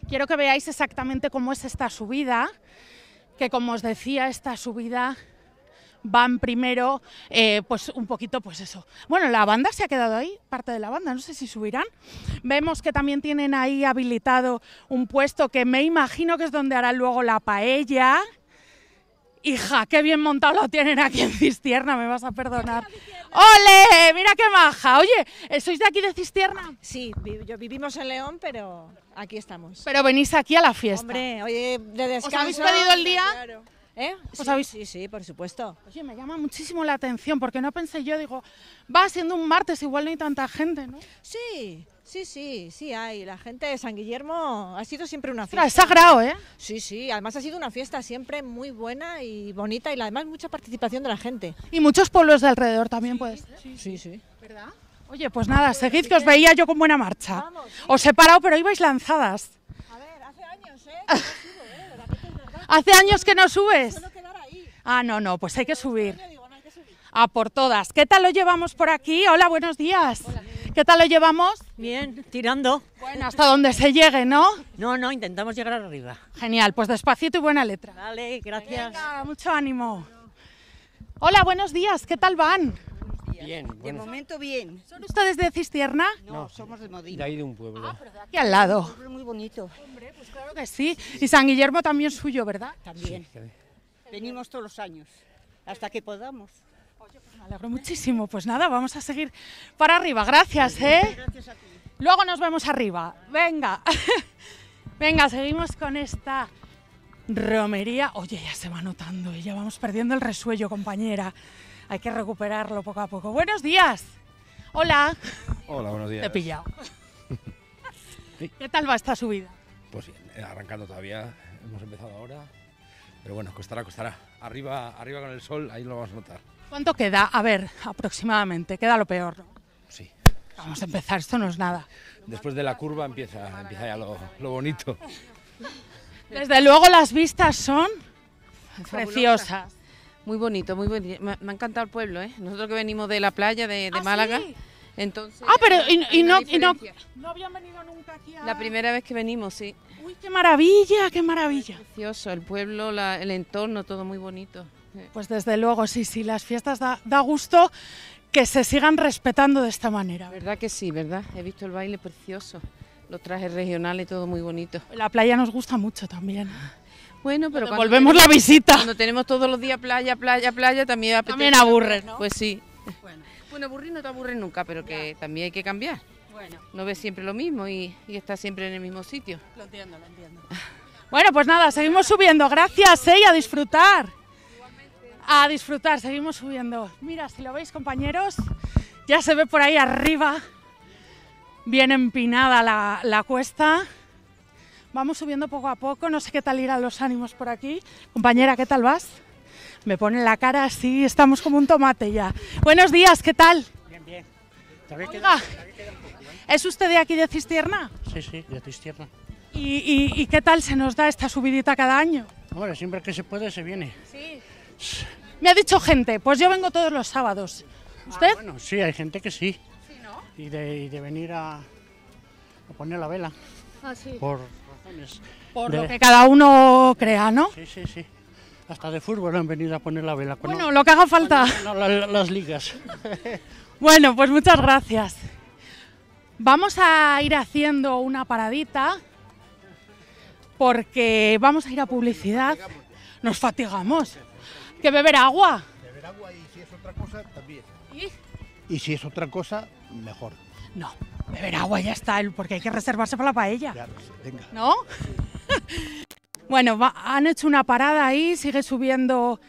quiero que veáis exactamente cómo es esta subida. Que como os decía, esta subida van primero, eh, pues un poquito, pues eso. Bueno, la banda se ha quedado ahí, parte de la banda, no sé si subirán. Vemos que también tienen ahí habilitado un puesto que me imagino que es donde harán luego la paella. Hija, qué bien montado lo tienen aquí en Cistierna, me vas a perdonar. ¡Ole! Mira qué maja. Oye, ¿eh, ¿sois de aquí de Cistierna? Sí, vi- yo vivimos en León, pero aquí estamos. Pero venís aquí a la fiesta. Hombre, oye, de descanso. ¿Os habéis pedido el día? Claro. ¿Eh? ¿Os Sí, habéis- sí, sí, por supuesto. Oye, me llama muchísimo la atención porque no pensé yo, digo, va siendo un martes, igual no hay tanta gente, ¿no? Sí, sí, sí, sí hay. La gente de San Guillermo ha sido siempre una fiesta. es sagrado, ¿eh? Sí, sí, además ha sido una fiesta siempre muy buena y bonita y la- además mucha participación de la gente. Y muchos pueblos de alrededor también, pues. Sí, sí. ¿Verdad? Oye, pues nada, seguid que os veía yo con buena marcha. Os he parado, pero ibais lanzadas. Hace años *laughs* que no subes. Ah, no, no, pues hay que subir. A por todas. ¿Qué tal lo llevamos por aquí? Hola, buenos días. ¿Qué tal lo llevamos? Bien, tirando. Bueno, hasta donde se llegue, ¿no? No, no, intentamos llegar arriba. Genial, pues despacito y buena letra. Vale, gracias. Venga, mucho ánimo. Hola, buenos días. ¿Qué tal van? Bien, De momento bien. ¿Son ustedes de Cistierna? No, somos de Modena. De ahí de un pueblo. Aquí al lado. Un pueblo muy bonito. Claro que sí. Y San Guillermo también suyo, ¿verdad? También. Venimos todos los años, hasta que podamos. Me alegro muchísimo. Pues nada, vamos a seguir para arriba. Gracias, ¿eh? Gracias a ti. Luego nos vemos arriba. Venga. *laughs* Venga, seguimos con esta romería. Oye, ya se va notando, ¿eh? ya vamos perdiendo el resuello, compañera. Hay que recuperarlo poco a poco. Buenos días. Hola. Hola, buenos días. Te he pillado. *laughs* ¿Qué tal va esta subida? Pues bien, eh, arrancando todavía, hemos empezado ahora. Pero bueno, costará, costará. Arriba, arriba con el sol, ahí lo vamos a notar. ¿Cuánto queda? A ver, aproximadamente. Queda lo peor. ¿no? Sí. Vamos a empezar, esto no es nada. Después de la curva empieza, empieza ya lo, lo bonito. Desde luego las vistas son preciosas. Muy bonito, muy bonito. Me, me ha encantado el pueblo, ¿eh? Nosotros que venimos de la playa de, de ¿Ah, Málaga. sí? Entonces, Ah, pero y, y no, y no, no habían venido nunca aquí a... La primera vez que venimos, sí. Uy, qué maravilla, qué maravilla. Precioso, el pueblo, la- el entorno, todo muy bonito. Pues desde luego, sí, sí, las fiestas da, da gusto que se sigan respetando de esta manera. ¿Verdad que sí, verdad? He visto el baile precioso, los trajes regionales, todo muy bonito. La playa nos gusta mucho también. Bueno, pero cuando Devolvemos la tenemos- visita. Cuando tenemos todos los días playa, playa, playa, también apetece. También aburre, ¿no? Pues sí. Bueno, aburrir no te aburre nunca, pero que también hay que cambiar. Bueno. No ves siempre lo mismo y, y estás siempre en el mismo sitio. Lo entiendo, lo entiendo. *laughs* Bueno, pues nada, seguimos subiendo. Gracias, ¿eh? A disfrutar. A disfrutar, seguimos subiendo. Mira, si lo veis, compañeros, ya se ve por ahí arriba, bien empinada la, la cuesta. Vamos subiendo poco a poco, no sé qué tal irán los ánimos por aquí. Compañera, ¿qué tal vas? Me pone la cara así, estamos como un tomate ya. Buenos días, ¿qué tal? Bien, bien. ¿Sabéis que- Oiga, ¿es usted de aquí de Cistierna? Sí, sí, de Cistierna. ¿Y, y- y qué tal se nos da esta subidita cada año? Hombre, siempre que se puede se viene. Sí. Me ha dicho gente, pues yo vengo todos los sábados. ¿Usted? Bueno, sí, hay gente que sí. Y de, y de venir a, a poner la vela. Ah, sí. Por Por de- lo que cada uno crea, ¿no? Sí, sí, sí. Hasta de fútbol han venido a poner la vela. Bueno, lo que haga falta. no, la- las ligas. *laughs* Bueno, pues muchas gracias. Vamos a ir haciendo una paradita porque vamos a ir a publicidad. Nos fatigamos. ¿Que beber agua? Beber agua y si es otra cosa, también. ¿Y? Y si es otra cosa, mejor. No, beber agua ya está, porque hay que reservarse para la paella. Venga. ¿No? *laughs* bueno, va- han hecho una parada ahí, sigue subiendo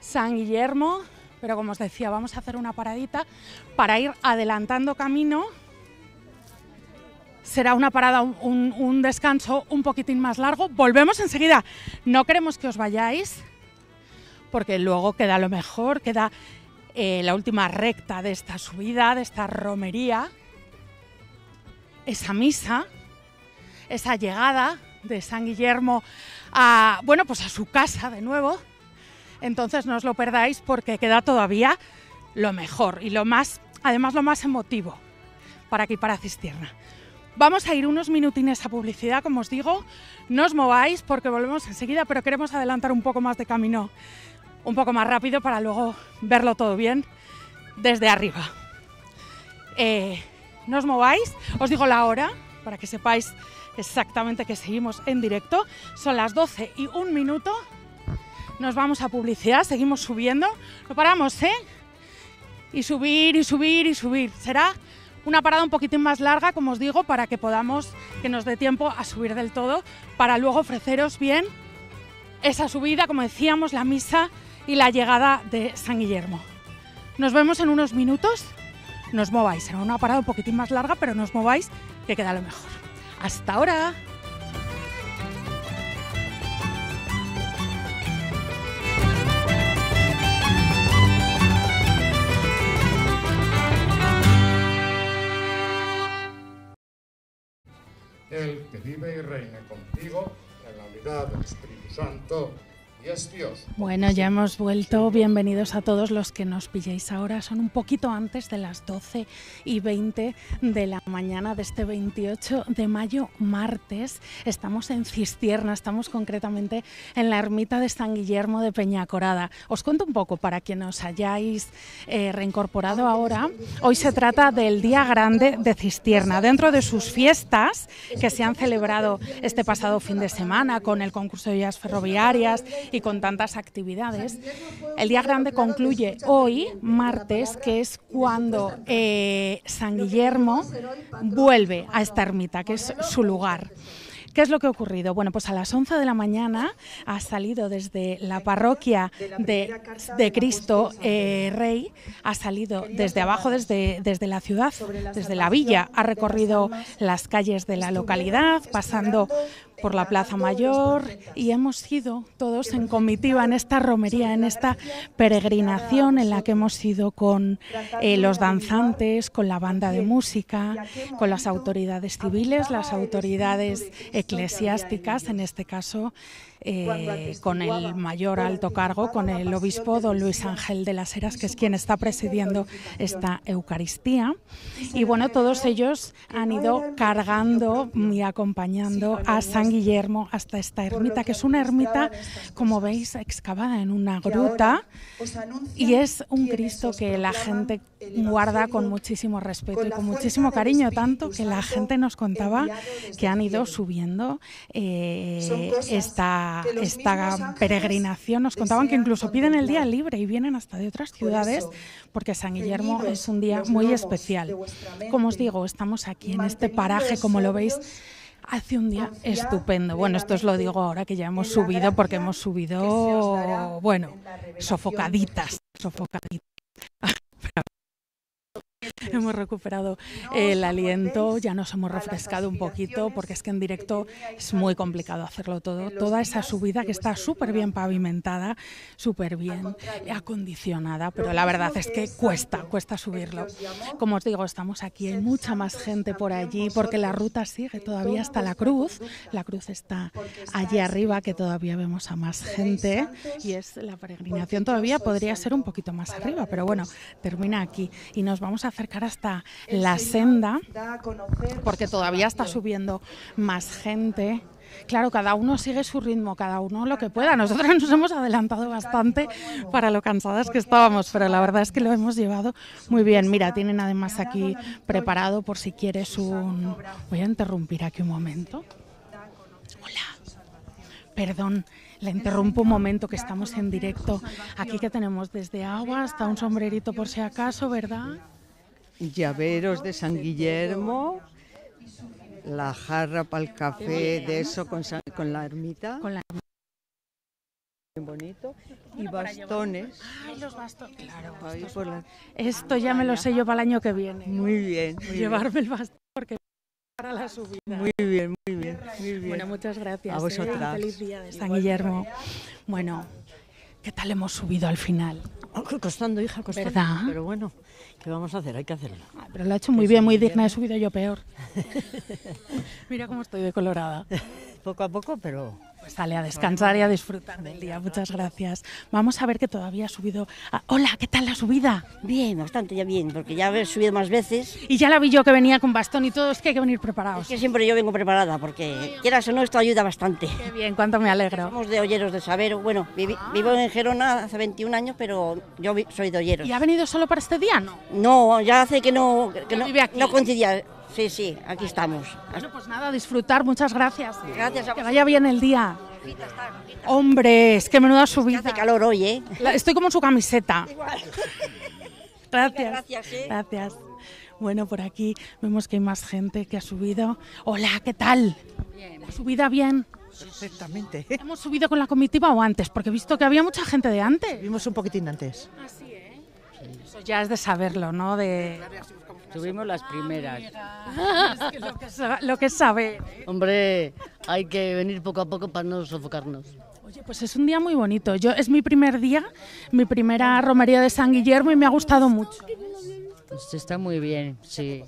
San Guillermo, pero como os decía, vamos a hacer una paradita para ir adelantando camino. Será una parada, un descanso un poquitín más largo. Volvemos enseguida. No queremos que os vayáis, porque luego queda lo mejor, queda eh, la última recta de esta subida, de esta romería esa misa, esa llegada de San Guillermo a, bueno, pues a su casa de nuevo. Entonces no os lo perdáis porque queda todavía lo mejor y lo más, además lo más emotivo para aquí, para Cistierna. Vamos a ir unos minutines a publicidad, como os digo. No os mováis porque volvemos enseguida, pero queremos adelantar un poco más de camino, un poco más rápido para luego verlo todo bien desde arriba. Eh, no os mováis, os digo la hora para que sepáis exactamente que seguimos en directo. Son las 12 y un minuto. Nos vamos a publicidad, seguimos subiendo. No paramos, ¿eh? Y subir y subir y subir. Será una parada un poquitín más larga, como os digo, para que podamos, que nos dé tiempo a subir del todo, para luego ofreceros bien esa subida, como decíamos, la misa y la llegada de San Guillermo. Nos vemos en unos minutos. No os mováis, será una parada un poquitín más larga, pero no os mováis, que queda lo mejor. Hasta ahora. El que vive y reina contigo en la unidad del Espíritu Santo. Bueno, ya hemos vuelto. Bienvenidos a todos los que nos pilléis ahora. Son un poquito antes de las 12 y 20 de la mañana de este 28 de mayo, martes. Estamos en Cistierna, estamos concretamente en la ermita de San Guillermo de Peñacorada. Os cuento un poco para que nos hayáis eh, reincorporado ahora. Hoy se trata del Día Grande de Cistierna. Dentro de sus fiestas que se han celebrado este pasado fin de semana con el concurso de vías ferroviarias con tantas actividades. El Día Grande concluye hoy, martes, que es cuando eh, San Guillermo vuelve a esta ermita, que es su lugar. ¿Qué es lo que ha ocurrido? Bueno, pues a las 11 de la mañana ha salido desde la parroquia de, de Cristo eh, Rey, ha salido desde abajo, desde, desde la ciudad, desde la villa, ha recorrido las calles de la localidad, pasando por la Plaza Mayor y hemos ido todos en comitiva en esta romería, en esta peregrinación en la que hemos ido con eh, los danzantes, con la banda de música, con las autoridades civiles, las autoridades eclesiásticas, en este caso eh, con el mayor alto cargo, con el obispo don Luis Ángel de las Heras, que es quien está presidiendo esta Eucaristía. Y bueno, todos ellos han ido cargando y acompañando a San Guillermo hasta esta ermita, que es una ermita, como veis, excavada en una gruta y es un Cristo que la gente guarda con muchísimo respeto y con muchísimo cariño, tanto que la gente nos contaba que han ido subiendo eh, esta, esta peregrinación. Nos contaban que incluso piden el día libre y vienen hasta de otras ciudades porque San Guillermo es un día muy especial. Como os digo, estamos aquí en este paraje, como lo veis, Hace un día estupendo. Bueno, esto os lo digo ahora que ya hemos subido porque hemos subido, bueno, sofocaditas, sofocaditas. *laughs* hemos recuperado el aliento, ya nos hemos refrescado un poquito, porque es que en directo es muy complicado hacerlo todo. Toda esa subida que está súper bien pavimentada, súper bien acondicionada, pero la verdad es que cuesta, cuesta subirlo. Como os digo, estamos aquí, hay mucha más gente por allí, porque la ruta sigue todavía hasta la cruz. La cruz está allí arriba, que todavía vemos a más gente, y es la peregrinación todavía podría ser un poquito más arriba, pero bueno, termina aquí y nos vamos a acercar hasta la senda, porque todavía está subiendo más gente. Claro, cada uno sigue su ritmo, cada uno lo que pueda. Nosotros nos hemos adelantado bastante para lo cansadas que estábamos, pero la verdad es que lo hemos llevado muy bien. Mira, tienen además aquí preparado por si quieres un... Voy a interrumpir aquí un momento. Hola, perdón. La interrumpo un momento que estamos en directo. Aquí que tenemos desde agua hasta un sombrerito por si acaso, ¿verdad? Llaveros de San Guillermo, la jarra para el café de eso con, con la ermita. Con la bonito y bastones. Ay, los bastones, claro. Esto ya me lo sé yo para el año que viene. Muy bien. Llevarme el bastón porque para la subida. Muy bien, muy bien, muy bien. Bueno, muchas gracias. A vosotras. ¿eh? Feliz día de San Guillermo. Bueno, ¿qué tal hemos subido al final? Costando, hija, costando. ¿Verdad? Pero bueno, ¿qué vamos a hacer? Hay que hacerlo. Pero lo ha hecho muy bien, muy digna. He subido yo peor. *laughs* Mira cómo estoy de colorada. Poco a poco, pero... Pues sale a descansar y a disfrutar del día. Muchas gracias. Vamos a ver que todavía ha subido... a- Hola, ¿qué tal la subida? Bien, bastante ya bien, porque ya he subido más veces. Y ya la vi yo que venía con bastón y todo. Es que hay que venir preparados. Es que siempre yo vengo preparada, porque quieras o no, esto ayuda bastante. Qué bien, cuánto me alegro. Somos de Olleros de Sabero. Bueno, vivi- vivo en Gerona hace 21 años, pero yo soy de Olleros. ¿Y ha venido solo para este día? No. No, ya hace que no, que no, no coincidía. Sí, sí, aquí estamos. Bueno, pues nada, disfrutar. Muchas gracias. Gracias a Que vaya bien el día. Hombre, es que menuda subida. Hace calor hoy, ¿eh? Estoy como en su camiseta. *laughs* Gracias. Gracias, ¿eh? Gracias. Bueno, por aquí vemos que hay más gente que ha subido. Hola, ¿qué tal? ¿La subida bien? Perfectamente. *laughs* ¿Hemos subido con la comitiva o antes? Porque he visto que había mucha gente de antes. Vimos un poquitín antes. Así, ¿eh? Eso ya es de saberlo, ¿no? De... Subimos las primeras. Es que lo, que sa- lo que sabe. Hombre, hay que venir poco a poco para no sofocarnos. Oye, pues es un día muy bonito. Yo es mi primer día, mi primera romería de San Guillermo y me ha gustado mucho. Pues está muy bien, sí.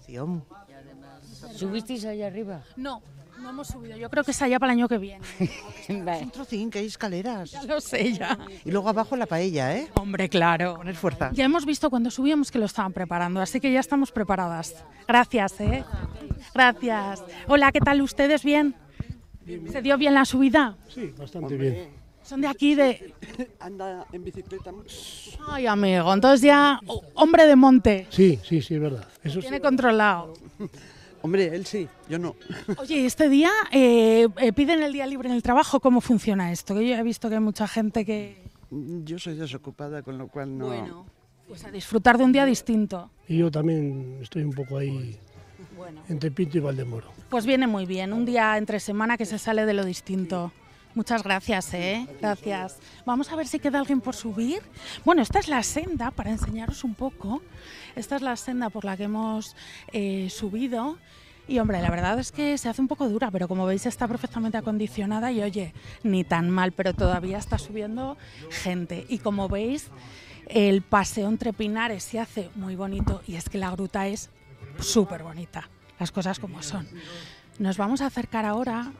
¿Subisteis ahí arriba? No, no hemos subido. Yo creo que es allá para el año que viene. *laughs* Es un trocín, que hay escaleras. Ya lo sé, ya. Y luego abajo la paella, ¿eh? Hombre, claro. Poner fuerza. Ya hemos visto cuando subíamos que lo estaban preparando, así que ya estamos preparadas. Gracias, ¿eh? Gracias. Hola, ¿qué tal ustedes? ¿Bien? ¿Se dio bien la subida? Sí, bastante bien. Son de aquí, de... *laughs* Anda en bicicleta. Ay, amigo, entonces ya hombre de monte. Sí, sí, sí, es verdad. Eso Tiene controlado. *laughs* Hombre, él sí, yo no. *laughs* Oye, este día eh, eh, piden el día libre en el trabajo. ¿Cómo funciona esto? Que yo he visto que hay mucha gente que... Yo soy desocupada, con lo cual no. Bueno. Pues a disfrutar de un día distinto. Y yo también estoy un poco ahí entre Pinto y Valdemoro. Pues viene muy bien, un día entre semana que se sale de lo distinto. Muchas gracias, ¿eh? Gracias. Vamos a ver si queda alguien por subir. Bueno, esta es la senda, para enseñaros un poco. Esta es la senda por la que hemos eh, subido. Y hombre, la verdad es que se hace un poco dura, pero como veis está perfectamente acondicionada y oye, ni tan mal, pero todavía está subiendo gente. Y como veis, el paseo entre pinares se hace muy bonito y es que la gruta es súper bonita, las cosas como son. Nos vamos a acercar ahora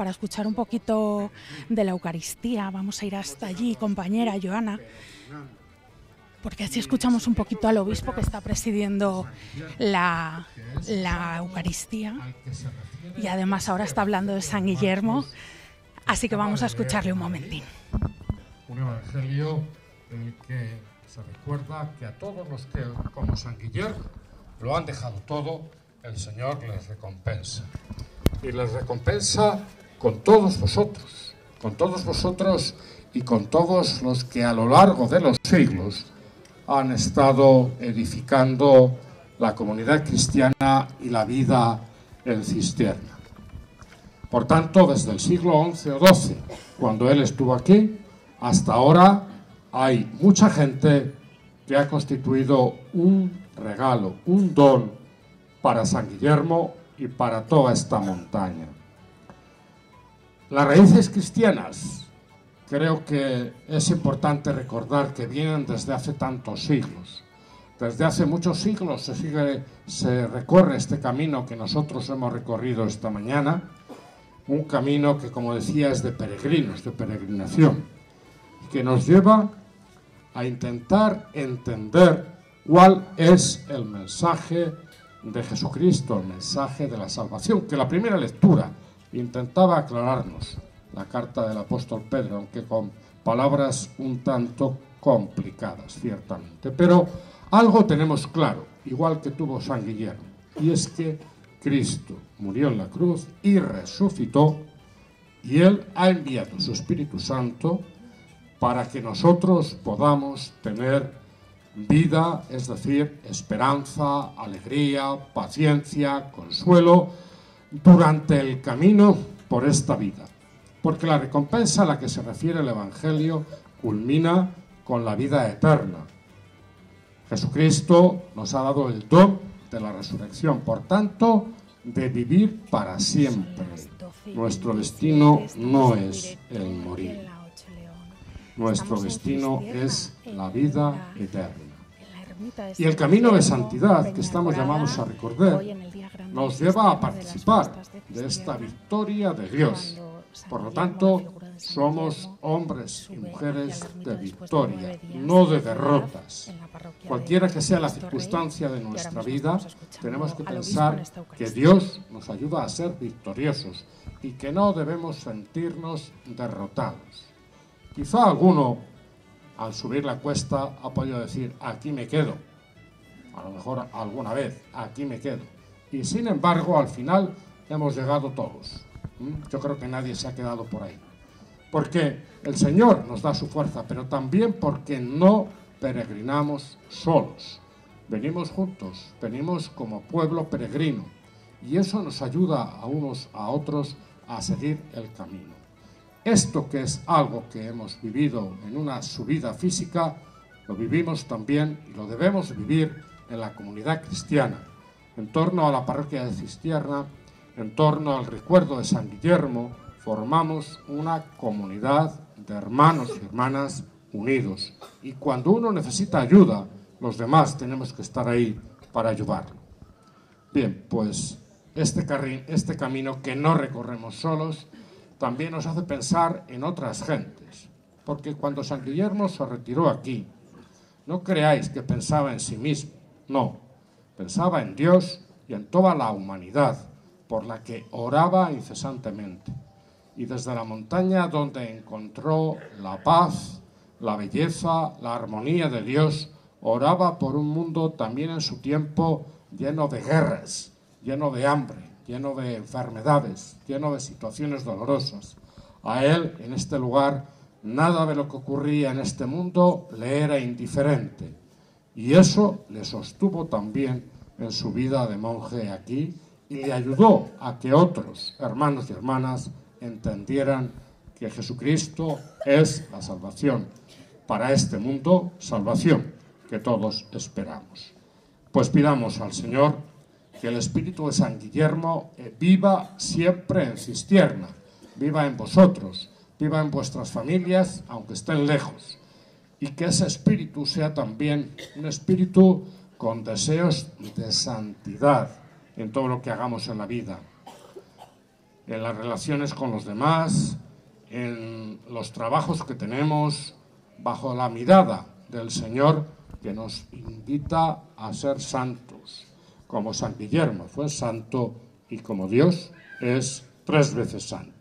para escuchar un poquito de la Eucaristía. Vamos a ir hasta allí, compañera Joana, porque así escuchamos un poquito al obispo que está presidiendo la, Eucaristía y además ahora está hablando de San Guillermo, así que vamos a escucharle un momentín. Un evangelio en el que se recuerda que a todos los que, como San Guillermo, lo han dejado todo, el Señor les recompensa. Y les recompensa con todos vosotros, con todos vosotros y con todos los que a lo largo de los siglos han estado edificando la comunidad cristiana y la vida en Cistierna. Por tanto, desde el siglo XI o XII, cuando él estuvo aquí, hasta ahora hay mucha gente que ha constituido un regalo, un don para San Guillermo y para toda esta montaña. Las raíces cristianas creo que es importante recordar que vienen desde hace tantos siglos. Desde hace muchos siglos se, sigue, se recorre este camino que nosotros hemos recorrido esta mañana, un camino que, como decía, es de peregrinos, de peregrinación, que nos lleva a intentar entender cuál es el mensaje de Jesucristo, el mensaje de la salvación, que la primera lectura intentaba aclararnos la carta del apóstol Pedro, aunque con palabras un tanto complicadas, ciertamente. Pero algo tenemos claro, igual que tuvo San Guillermo, y es que Cristo murió en la cruz y resucitó, y Él ha enviado su Espíritu Santo para que nosotros podamos tener vida, es decir, esperanza, alegría, paciencia, consuelo, durante el camino por esta vida porque la recompensa a la que se refiere el Evangelio culmina con la vida eterna. Jesucristo nos ha dado el don de la resurrección, por tanto, de vivir para siempre. Nuestro destino no es el morir. Nuestro destino es la vida eterna. Y el camino de santidad que estamos llamados a recorrer nos lleva a participar de esta victoria de Dios por lo tanto, somos hombres y mujeres de victoria, no de derrotas. Cualquiera que sea la circunstancia de nuestra vida, tenemos que pensar que Dios nos ayuda a ser victoriosos y que no debemos sentirnos derrotados. Quizá alguno, al subir la cuesta, ha podido decir, aquí me quedo. A lo mejor alguna vez, aquí me quedo. Y sin embargo, al final hemos llegado todos. Yo creo que nadie se ha quedado por ahí. Porque el Señor nos da su fuerza, pero también porque no peregrinamos solos. Venimos juntos, venimos como pueblo peregrino. Y eso nos ayuda a unos a otros a seguir el camino. Esto que es algo que hemos vivido en una subida física, lo vivimos también y lo debemos vivir en la comunidad cristiana. En torno a la parroquia de Cistierna, en torno al recuerdo de San Guillermo, formamos una comunidad de hermanos y hermanas unidos. Y cuando uno necesita ayuda, los demás tenemos que estar ahí para ayudarlo. Bien, pues este, este camino que no recorremos solos también nos hace pensar en otras gentes. Porque cuando San Guillermo se retiró aquí, no creáis que pensaba en sí mismo, no, pensaba en Dios y en toda la humanidad por la que oraba incesantemente. Y desde la montaña donde encontró la paz, la belleza, la armonía de Dios, oraba por un mundo también en su tiempo lleno de guerras, lleno de hambre, lleno de enfermedades, lleno de situaciones dolorosas. A él, en este lugar, nada de lo que ocurría en este mundo le era indiferente. Y eso le sostuvo también en su vida de monje aquí y le ayudó a que otros hermanos y hermanas entendieran que Jesucristo es la salvación para este mundo, salvación que todos esperamos. Pues pidamos al Señor que el espíritu de San Guillermo eh, viva siempre en Cistierna, viva en vosotros, viva en vuestras familias, aunque estén lejos, y que ese espíritu sea también un espíritu con deseos de santidad en todo lo que hagamos en la vida, en las relaciones con los demás, en los trabajos que tenemos, bajo la mirada del Señor que nos invita a ser santos, como San Guillermo fue santo y como Dios es tres veces santo.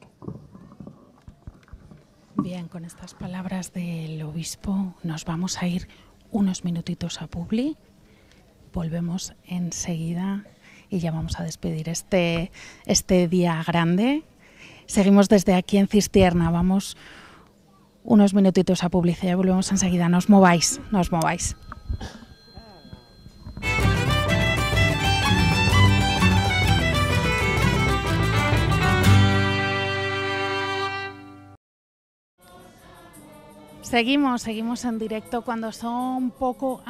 Bien, con estas palabras del obispo nos vamos a ir unos minutitos a Publi. Volvemos enseguida y ya vamos a despedir este, este día grande. Seguimos desde aquí en Cistierna. Vamos unos minutitos a publicidad y volvemos enseguida. No os mováis, no os mováis. Seguimos, seguimos en directo cuando son poco,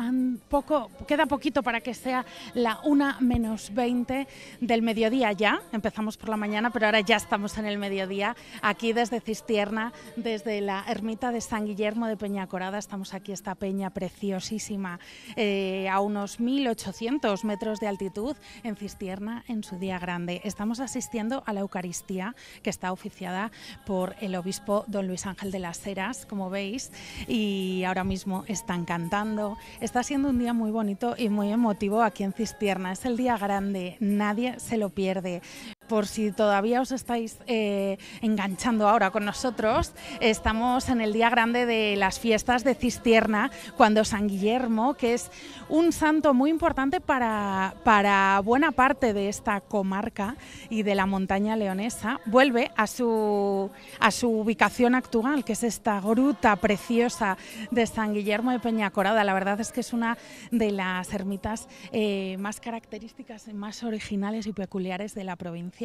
poco, queda poquito para que sea la una menos 20 del mediodía ya. Empezamos por la mañana, pero ahora ya estamos en el mediodía. Aquí desde Cistierna, desde la ermita de San Guillermo de Peñacorada, estamos aquí, esta peña preciosísima, eh, a unos 1800 metros de altitud en Cistierna en su día grande. Estamos asistiendo a la Eucaristía que está oficiada por el obispo don Luis Ángel de las Heras, como veis, y ahora mismo están cantando. Está siendo un día muy bonito y muy emotivo aquí en Cistierna. Es el día grande, nadie se lo pierde. Por si todavía os estáis eh, enganchando ahora con nosotros, estamos en el día grande de las fiestas de Cistierna, cuando San Guillermo, que es un santo muy importante para, para buena parte de esta comarca y de la montaña leonesa, vuelve a su, a su ubicación actual, que es esta gruta preciosa de San Guillermo de Peñacorada. La verdad es que es una de las ermitas eh, más características, más originales y peculiares de la provincia.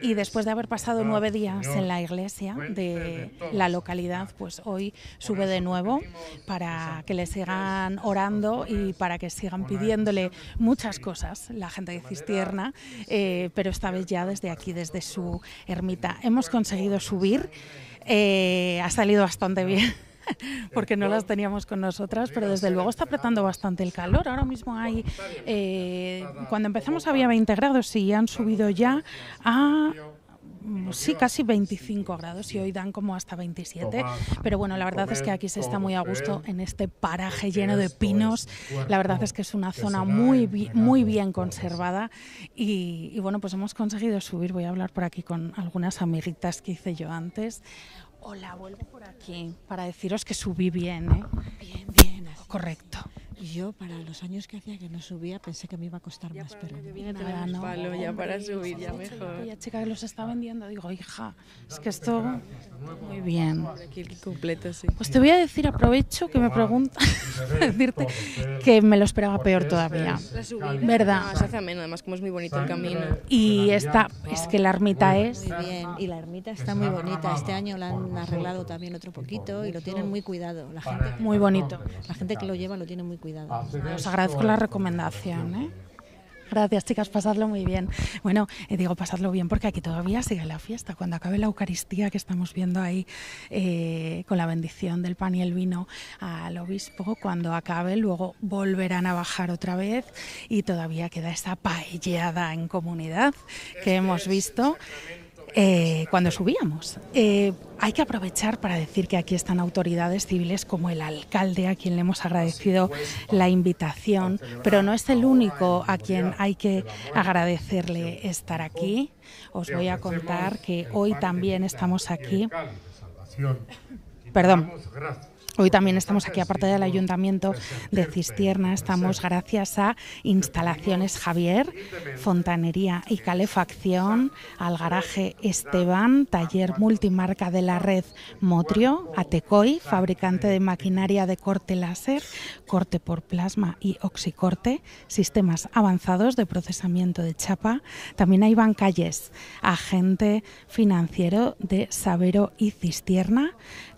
Y después de haber pasado nueve días en la iglesia de la localidad, pues hoy sube de nuevo para que le sigan orando y para que sigan pidiéndole muchas cosas la gente de Cistierna, eh, pero esta vez ya desde aquí, desde su ermita. Hemos conseguido subir, eh, ha salido bastante bien. *laughs* porque no las teníamos con nosotras, pero desde luego está apretando bastante el calor. Ahora mismo hay, eh, cuando empezamos había 20 grados y han subido ya a mm, sí, casi 25 grados y hoy dan como hasta 27. Pero bueno, la verdad es que aquí se está muy a gusto en este paraje lleno de pinos. La verdad es que es una zona muy, muy bien conservada y, y bueno, pues hemos conseguido subir. Voy a hablar por aquí con algunas amiguitas que hice yo antes. Hola, vuelvo por aquí para deciros que subí bien, ¿eh? Bien, bien. Correcto. Y yo, para los años que hacía que no subía, pensé que me iba a costar más, pero Nada, ¿no? palo ya para Hombre, subir, ya mejor. Aquella chica que los está vendiendo, digo, hija, es que esto muy bien. Aquí el completo, sí. Pues te voy a decir, aprovecho que me preguntas, *laughs* decirte que me lo esperaba peor todavía. La subida. ¿Verdad? No, se hace ameno, además como es muy bonito el camino. Y esta, es que la ermita es... muy bien. Y la ermita está muy bonita. Este año la han arreglado también otro poquito y lo tienen muy cuidado. La gente Muy bonito. La gente que lo lleva lo tiene muy cuidado. Os agradezco la recomendación, ¿eh? Gracias, chicas, pasadlo muy bien. Bueno, eh, digo pasadlo bien porque aquí todavía sigue la fiesta. Cuando acabe la Eucaristía que estamos viendo ahí eh, con la bendición del pan y el vino al obispo, cuando acabe luego volverán a bajar otra vez y todavía queda esa paellada en comunidad que hemos visto eh, cuando subíamos. Eh, hay que aprovechar para decir que aquí están autoridades civiles como el alcalde, a quien le hemos agradecido la invitación, pero no es el único a quien hay que agradecerle estar aquí. Os voy a contar que hoy también estamos aquí. Perdón. Hoy también estamos aquí, aparte del Ayuntamiento de Cistierna, estamos gracias a Instalaciones Javier, Fontanería y Calefacción, al garaje Esteban, taller multimarca de la red Motrio, Atecoy, fabricante de maquinaria de corte láser, corte por plasma y oxicorte, sistemas avanzados de procesamiento de chapa. También hay Bancalles, agente financiero de Sabero y Cistierna,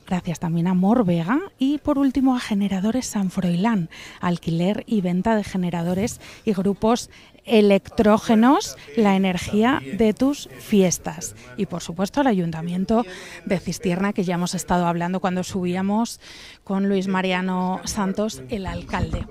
Gracias también a Mor Vega y por último a Generadores San Froilán, alquiler y venta de generadores y grupos electrógenos la energía de tus fiestas. Y por supuesto al Ayuntamiento de Cistierna, que ya hemos estado hablando cuando subíamos con Luis Mariano Santos, el alcalde.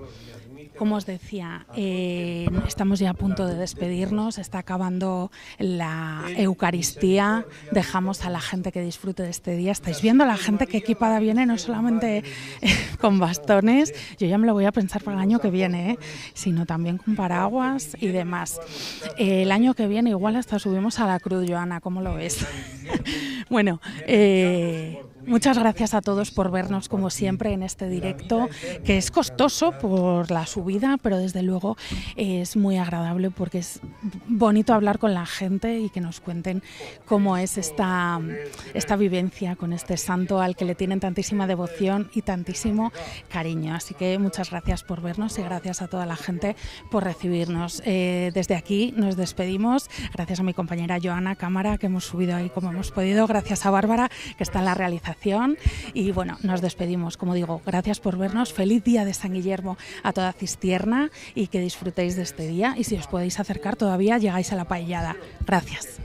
Como os decía, eh, estamos ya a punto de despedirnos, está acabando la Eucaristía, dejamos a la gente que disfrute de este día. Estáis viendo a la gente que equipada viene, no solamente eh, con bastones, yo ya me lo voy a pensar para el año que viene, eh, sino también con paraguas y demás. el año que viene igual hasta subimos a la cruz, Joana, ¿cómo lo ves? *laughs* bueno, Muchas gracias a todos por vernos como siempre en este directo, que es costoso por la subida, pero desde luego es muy agradable porque es bonito hablar con la gente y que nos cuenten cómo es esta, esta vivencia con este santo al que le tienen tantísima devoción y tantísimo cariño. Así que muchas gracias por vernos y gracias a toda la gente por recibirnos. Eh, desde aquí nos despedimos. Gracias a mi compañera Joana Cámara, que hemos subido ahí como hemos podido. Gracias a Bárbara, que está en la realización y bueno, nos despedimos. Como digo, gracias por vernos. Feliz día de San Guillermo a toda Cistierna y que disfrutéis de este día. Y si os podéis acercar todavía, llegáis a la paellada. Gracias.